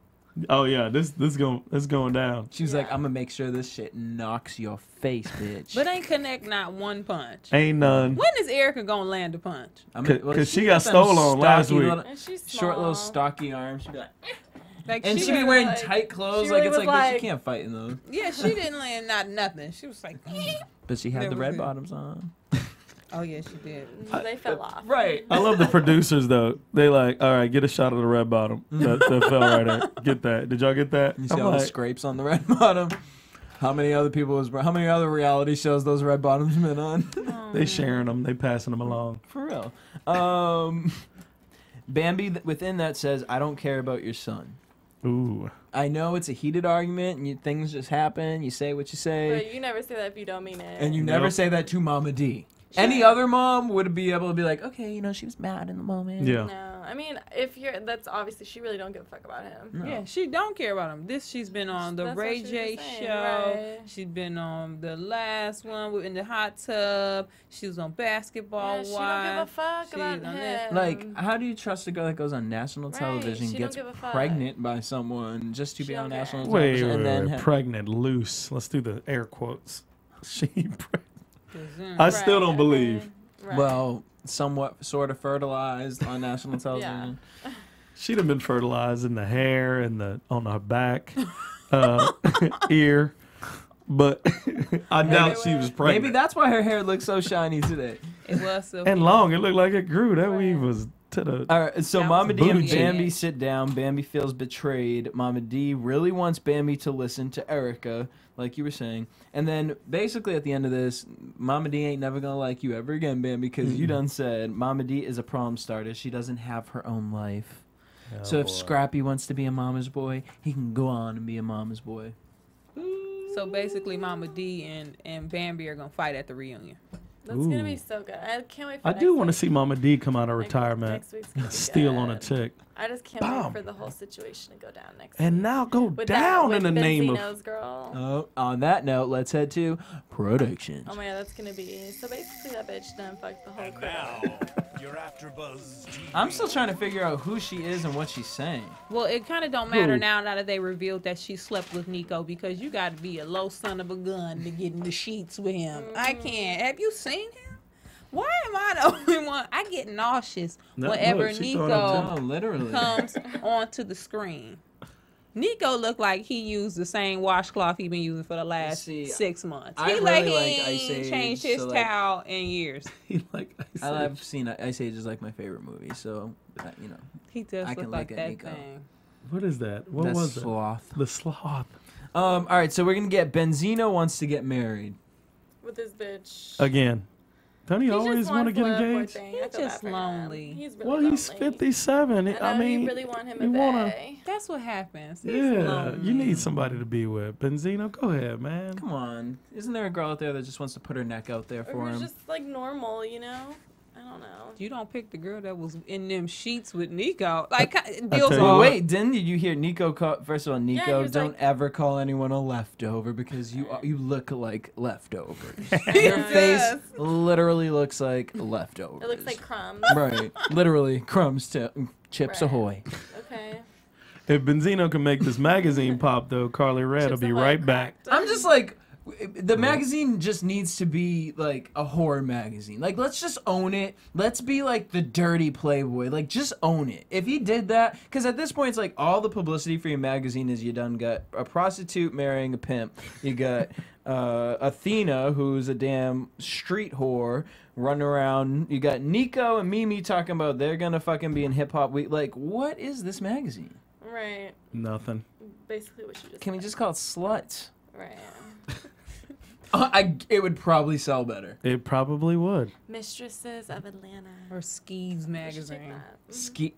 Speaker 4: Oh yeah, this this going this going down.
Speaker 1: she was like, "I'm gonna make sure this shit knocks your face, bitch."
Speaker 2: But ain't connect not one punch.
Speaker 4: Ain't none.
Speaker 2: When is Erica gonna land a punch?
Speaker 1: I'm
Speaker 4: 'Cause she got
Speaker 1: them
Speaker 4: stole on last week.
Speaker 1: little-
Speaker 3: And she's
Speaker 1: short little stocky arms. She'd be like,
Speaker 2: Like
Speaker 1: and
Speaker 2: she
Speaker 1: she be wearing
Speaker 3: like-
Speaker 1: tight clothes.
Speaker 3: she
Speaker 1: like it's
Speaker 3: was
Speaker 1: like, bitch, you can't fight in those.
Speaker 2: Yeah, she didn't land not nothing. She was like,
Speaker 1: But she had the red bottoms on.
Speaker 2: Oh yeah, she did.
Speaker 3: They fell off.
Speaker 1: Right.
Speaker 4: I love the producers though. They like, all right, get a shot of the red bottom. That, that fell right there. Get that. Did y'all get that?
Speaker 1: You see
Speaker 4: I'm
Speaker 1: all the scrapes on the red bottom. How many other people was? How many other reality shows those red bottoms been on?
Speaker 4: they sharing them. They passing them along.
Speaker 1: For real. Um, Bambi within that says, "I don't care about your son."
Speaker 4: Ooh.
Speaker 1: I know it's a heated argument, and you, things just happen. You say what you say,
Speaker 3: But you never say that if you don't mean it.
Speaker 1: and you never say that to Momma Dee. Any other mom would be able to be like, "Okay, you know, she was mad in the moment."
Speaker 4: Yeah.
Speaker 3: No, I mean, if you're, that's obviously she really don't give a fuck about him.
Speaker 1: No.
Speaker 2: Yeah, she don't care about him. This she's been on the
Speaker 3: That's what
Speaker 2: Ray
Speaker 3: she was
Speaker 2: J
Speaker 3: saying,
Speaker 2: show.
Speaker 3: right.
Speaker 2: She's been on the last one with in the hot tub. She was on Basketball
Speaker 3: Yeah, she don't give a fuck
Speaker 2: She's
Speaker 3: about him.
Speaker 2: this.
Speaker 1: Like, how do you trust a girl that goes on national
Speaker 3: Right,
Speaker 1: television,
Speaker 3: she
Speaker 1: gets
Speaker 3: give a fuck.
Speaker 1: pregnant by someone just to
Speaker 3: She
Speaker 1: be on
Speaker 3: don't care.
Speaker 1: national
Speaker 4: Wait,
Speaker 1: television,
Speaker 4: wait,
Speaker 1: and then
Speaker 4: wait.
Speaker 1: ha-
Speaker 4: pregnant, loose. Let's do the air quotes. She. Pre-
Speaker 2: Mm.
Speaker 4: I still don't believe.
Speaker 3: Right.
Speaker 1: well, somewhat sort of fertilized on national television.
Speaker 4: She'd have been fertilized in the hair and the on her back, uh, ear, but I doubt she was pregnant.
Speaker 1: Maybe that's why her hair looks so shiny today.
Speaker 2: It was so
Speaker 4: and long. It looked like it grew. That weave was to the.
Speaker 1: All right, so
Speaker 2: Momma
Speaker 1: Dee and Bambi
Speaker 2: cheek.
Speaker 1: sit down. Bambi feels betrayed. Momma Dee really wants Bambi to listen to Erica, like you were saying. And then basically at the end of this, Momma Dee ain't never gonna like you ever again, Bambi, because you done said Momma Dee is a problem starter. She doesn't have her own life.
Speaker 4: Oh,
Speaker 1: so if
Speaker 4: boy.
Speaker 1: Scrappy wants to be a mama's boy, he can go on and be a mama's boy.
Speaker 2: So basically, Momma Dee and and Bambi are gonna fight at the reunion.
Speaker 3: That's gonna be so good. I can't wait. For
Speaker 4: I
Speaker 3: next
Speaker 4: do want to see Momma Dee come out of
Speaker 3: Next-
Speaker 4: retirement,
Speaker 3: Next week's gonna
Speaker 4: steal on a
Speaker 3: good.
Speaker 4: chick,
Speaker 3: I just can't
Speaker 4: Bomb.
Speaker 3: wait for the whole situation to go down next.
Speaker 4: and
Speaker 3: week.
Speaker 4: now go
Speaker 3: With
Speaker 4: down
Speaker 3: that,
Speaker 4: in the
Speaker 3: with
Speaker 4: name of.
Speaker 3: Girl.
Speaker 1: Oh, on that note, let's head to production.
Speaker 3: Oh my god, that's gonna be so. Basically, that bitch done fucked the whole
Speaker 7: And
Speaker 3: crew.
Speaker 7: now, your AfterBuzz TV.
Speaker 1: I'm still trying to figure out who she is and what she's saying.
Speaker 2: Well, it kind of don't matter
Speaker 4: Who?
Speaker 2: now now that they revealed that she slept with Nico because you got to be a low son of a gun to get in the sheets with him. I mm. can't. Have you seen him? Why am I the only one? I get nauseous
Speaker 4: No,
Speaker 2: whenever
Speaker 4: look, she throwing up
Speaker 2: Nico
Speaker 1: literally.
Speaker 2: comes onto the screen. Nico looked like he used the same washcloth he been using for the last
Speaker 1: See,
Speaker 2: six months.
Speaker 1: I
Speaker 2: he like
Speaker 1: really like
Speaker 2: he
Speaker 1: Ice
Speaker 2: ain't
Speaker 1: Age,
Speaker 2: changed his
Speaker 1: so, like-
Speaker 2: towel in years.
Speaker 4: He like. I
Speaker 1: I-
Speaker 4: said,
Speaker 1: I've seen Ice Age is like my favorite movie, so uh, you know
Speaker 2: He does
Speaker 1: I
Speaker 2: look
Speaker 1: can
Speaker 2: like
Speaker 1: look
Speaker 2: that
Speaker 1: Nico.
Speaker 2: thing.
Speaker 4: what is that? What
Speaker 1: that's
Speaker 4: was it?
Speaker 1: sloth.
Speaker 4: The sloth.
Speaker 1: Um, all right, so we're gonna get Benzino wants to get married.
Speaker 3: With this bitch.
Speaker 4: Again. Don't he
Speaker 3: He
Speaker 4: always want to get engaged?
Speaker 2: He's
Speaker 3: I feel bad
Speaker 2: just lonely.
Speaker 3: He's really
Speaker 4: Well, he's
Speaker 3: lonely.
Speaker 4: 57.
Speaker 3: I,
Speaker 4: I, mean,
Speaker 3: you really want him
Speaker 4: you
Speaker 3: a
Speaker 4: wanna-
Speaker 2: That's what happens. He's
Speaker 4: yeah,
Speaker 2: lonely.
Speaker 4: you need somebody to be with. Benzino, go ahead, man.
Speaker 1: Come on, isn't there a girl out there that just wants to put her neck out there for
Speaker 3: who's
Speaker 1: him?
Speaker 3: just like normal, you know? I don't know.
Speaker 2: You don't pick the girl that was in them sheets with Nico. Like
Speaker 4: tell
Speaker 2: deals
Speaker 4: you
Speaker 2: on.
Speaker 4: what.
Speaker 1: wait, didn't you hear Nico call? First of all, Nico,
Speaker 3: was
Speaker 1: don't
Speaker 3: like-
Speaker 1: ever call anyone a leftover because you are, you look like leftovers. Your face literally looks like leftovers.
Speaker 3: It looks like crumbs.
Speaker 1: right, literally crumbs too. Mm, chips
Speaker 3: Right.
Speaker 1: ahoy.
Speaker 3: Okay.
Speaker 4: If Benzino can make this magazine pop, though, Karlie Redd will be
Speaker 3: Ahoy
Speaker 4: right back.
Speaker 1: I'm just like, the magazine just needs to be like a horror magazine. Like, let's just own it. Let's be like the dirty Playboy. Like, just own it. If he did that, because at this point, it's like all the publicity for your magazine is you done got a prostitute marrying a pimp. You got uh, Athena, who's a damn street whore. Running around, you got Nico and Mimi talking about they're gonna fucking be in hip hop week. Like, what is this magazine?
Speaker 3: Right.
Speaker 4: Nothing.
Speaker 3: Basically what you just
Speaker 1: Can we just call it sluts?
Speaker 3: Right.
Speaker 1: Uh, I, it would probably sell better.
Speaker 4: It probably would.
Speaker 3: Mistresses of Atlanta.
Speaker 2: Or Skis
Speaker 3: We should take
Speaker 2: magazine.
Speaker 3: that. Mhm.
Speaker 1: Ski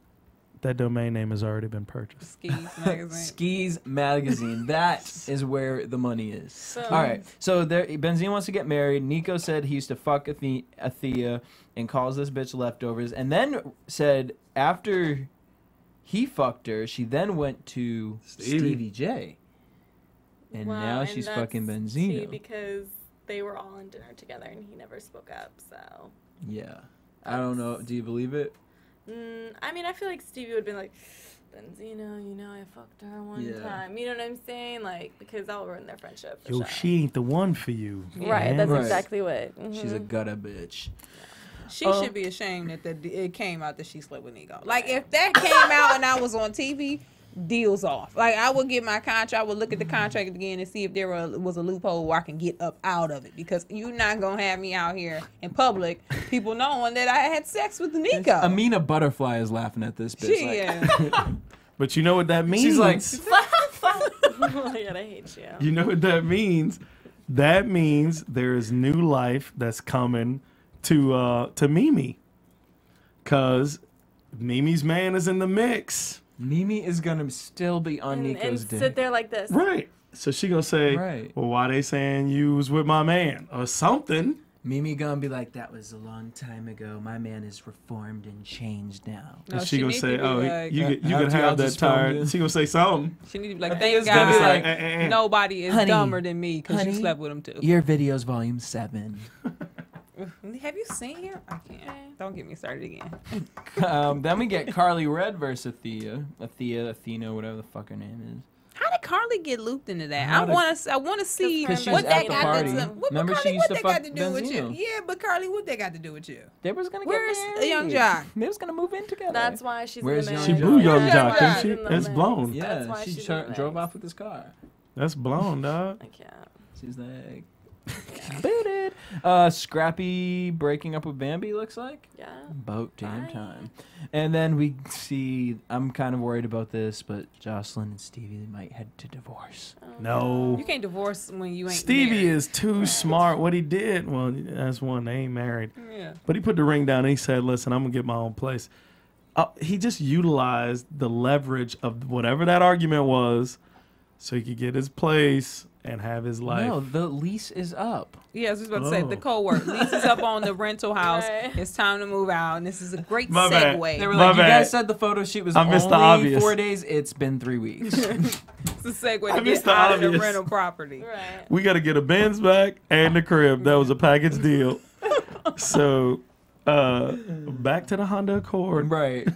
Speaker 4: That domain name has already been purchased.
Speaker 2: Skis magazine.
Speaker 1: Skis magazine. That is where the money is.
Speaker 3: So,
Speaker 1: All right. So there, Benzino wants to get married. Nico said he used to fuck Athe- Althea and calls this bitch leftovers. And then said after he fucked her, she then went to
Speaker 4: Stevie.
Speaker 1: Stevie, J. And
Speaker 3: well,
Speaker 1: now
Speaker 3: and
Speaker 1: she's
Speaker 3: that's
Speaker 1: fucking
Speaker 3: tea
Speaker 1: Benzino.
Speaker 3: because they were all in dinner together and he never spoke up. So,
Speaker 1: yeah. I don't know. Do you believe it?
Speaker 3: mm, I mean, I feel like Stevie would have been like, Benzino, you know, I fucked her one
Speaker 1: Yeah.
Speaker 3: time. You know what I'm saying? Like, because that will ruin their friendship. For
Speaker 4: Yo,
Speaker 3: sure.
Speaker 4: she ain't the one for you.
Speaker 3: Right. That's
Speaker 1: Right.
Speaker 3: exactly what.
Speaker 1: She's a
Speaker 3: mhm.
Speaker 1: gutter bitch.
Speaker 2: She
Speaker 1: Um,
Speaker 2: should be ashamed that the, it came out that she slept with Nico. Like if that came out and I was on TV, deals off. Like I would get my contract, I would look at the contract again and see if there were, was a loophole where I can get up out of it because you're not gonna have me out here in public, people knowing that I had sex with Nico.
Speaker 1: Amina Butterfly is laughing at this bitch.
Speaker 2: she
Speaker 1: like-
Speaker 2: is.
Speaker 4: But you know what that means?
Speaker 1: She's like,
Speaker 3: oh my god, I hate you.
Speaker 4: You know what that means? That means there is new life that's coming to uh to Mimi. Cause Mimi's man is in the mix.
Speaker 1: Mimi is gonna still be on
Speaker 3: And,
Speaker 1: Nico's
Speaker 3: and
Speaker 1: dick.
Speaker 3: sit there like this.
Speaker 4: Right. So she gonna say,
Speaker 1: Right.
Speaker 4: Well, why they saying you was with my man? Or something.
Speaker 1: Mimi gonna be like, that was a long time ago. My man is reformed and changed now.
Speaker 2: No,
Speaker 4: and she,
Speaker 2: she
Speaker 4: gonna say,
Speaker 2: to
Speaker 4: Oh,
Speaker 2: like-
Speaker 4: you could you
Speaker 1: After
Speaker 4: could have that
Speaker 1: just filmed
Speaker 4: tired.
Speaker 1: it.
Speaker 4: She gonna say something.
Speaker 2: She need to be like, thank
Speaker 1: it's
Speaker 2: God
Speaker 1: be like,
Speaker 4: eh, eh, eh.
Speaker 2: nobody is
Speaker 1: Honey,
Speaker 2: dumber than me because you slept with him too.
Speaker 1: Your videos, volume seven.
Speaker 2: Have you seen him? I can't. Don't get me started again.
Speaker 1: um, then we get Karlie Redd versus Althea. Althea, Athena, whatever the fuck her name is.
Speaker 2: How did Karlie get looped into that?
Speaker 1: How
Speaker 2: I want to. I want to see what that got
Speaker 1: party.
Speaker 2: to. What,
Speaker 1: Remember Karlie,
Speaker 2: what
Speaker 1: to
Speaker 2: they got to do with you? Yeah, but Karlie, what they got to do with you?
Speaker 1: is. They was gonna
Speaker 2: Where's
Speaker 1: get married.
Speaker 2: Yung Joc?
Speaker 1: They was gonna move in together.
Speaker 3: That's why she's
Speaker 1: Where's
Speaker 3: in the
Speaker 4: She blew Young
Speaker 3: That's
Speaker 4: Jock,
Speaker 3: why
Speaker 4: didn't she?
Speaker 3: in
Speaker 4: It's blown.
Speaker 1: Yeah, she
Speaker 3: she's in
Speaker 1: char-
Speaker 3: the
Speaker 1: drove off with his car.
Speaker 4: That's blown, dog.
Speaker 3: I can't.
Speaker 1: She's like, booted. Uh, Scrappy breaking up with Bambi looks like.
Speaker 3: Yeah.
Speaker 1: About damn
Speaker 3: Bye.
Speaker 1: time. And then we see, I'm kind of worried about this, but Joseline and Stevie might head to divorce.
Speaker 4: No.
Speaker 2: You can't divorce when you ain't.
Speaker 4: Stevie
Speaker 2: married.
Speaker 4: is too smart. What he did, well, that's one. They ain't married.
Speaker 2: Yeah.
Speaker 4: But he put the ring down and he said, "Listen, I'm gonna get my own place." Uh, he just utilized the leverage of whatever that argument was, so he could get his place and have his life.
Speaker 1: No, the lease is up.
Speaker 2: Yeah, I was just about to say the
Speaker 4: Oh.
Speaker 2: co-work lease is up on the rental house.
Speaker 3: Right.
Speaker 2: It's time to move out, and this is a great
Speaker 4: My bad.
Speaker 2: segue.
Speaker 1: They were
Speaker 4: My
Speaker 1: like, you
Speaker 4: bad.
Speaker 1: guys said the photo shoot was
Speaker 4: I
Speaker 1: only
Speaker 4: missed the obvious.
Speaker 1: four days. It's been three weeks.
Speaker 2: It's a segue
Speaker 4: I
Speaker 2: to
Speaker 4: missed
Speaker 2: get
Speaker 4: the
Speaker 2: out of the
Speaker 4: obvious.
Speaker 2: rental property.
Speaker 3: Right.
Speaker 4: we got to get a Benz back and the crib. That was a package deal. so, uh, back to the Honda Accord.
Speaker 1: right.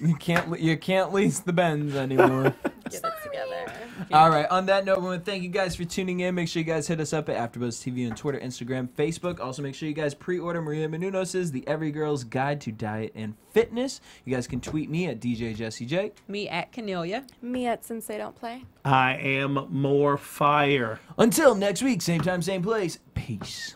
Speaker 1: You can't le- you can't lease the Benz anymore.
Speaker 3: Get it together.
Speaker 1: All right. On that note, we want to thank you guys for tuning in. Make sure you guys hit us up at AfterBuzz TV on Twitter, Instagram, Facebook. Also, make sure you guys pre-order Maria Menounos' The Every Girl's Guide to Diet and Fitness. You guys can tweet me at DJ Jesse J.
Speaker 2: Me at Kennelia.
Speaker 3: Me at Since They Don't Play.
Speaker 4: I am more fire.
Speaker 1: Until next week, same time, same place. Peace.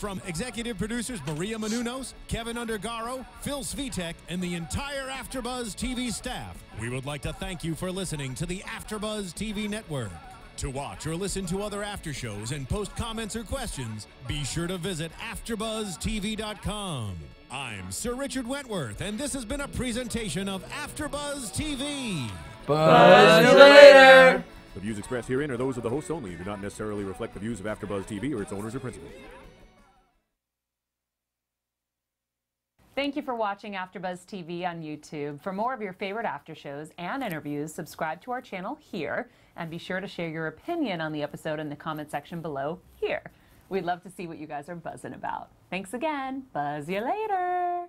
Speaker 8: From executive producers Maria Menounos, Kevin Undergaro, Phil Svitek, and the entire AfterBuzz TV staff, we would like to thank you for listening to the AfterBuzz TV network. To watch or listen to other after shows and post comments or questions, be sure to visit AfterBuzzTV.com. I'm Sir Richard Wentworth, and this has been a presentation of AfterBuzz TV.
Speaker 1: Buzz you later.
Speaker 9: The views expressed herein are those of the hosts only and do not necessarily reflect the views of AfterBuzz TV or its owners or principals.
Speaker 6: Thank you for watching AfterBuzz TV on YouTube. For more of your favorite after shows and interviews, subscribe to our channel here, and be sure to share your opinion on the episode in the comment section below here. We'd love to see what you guys are buzzing about. Thanks again. Buzz you later.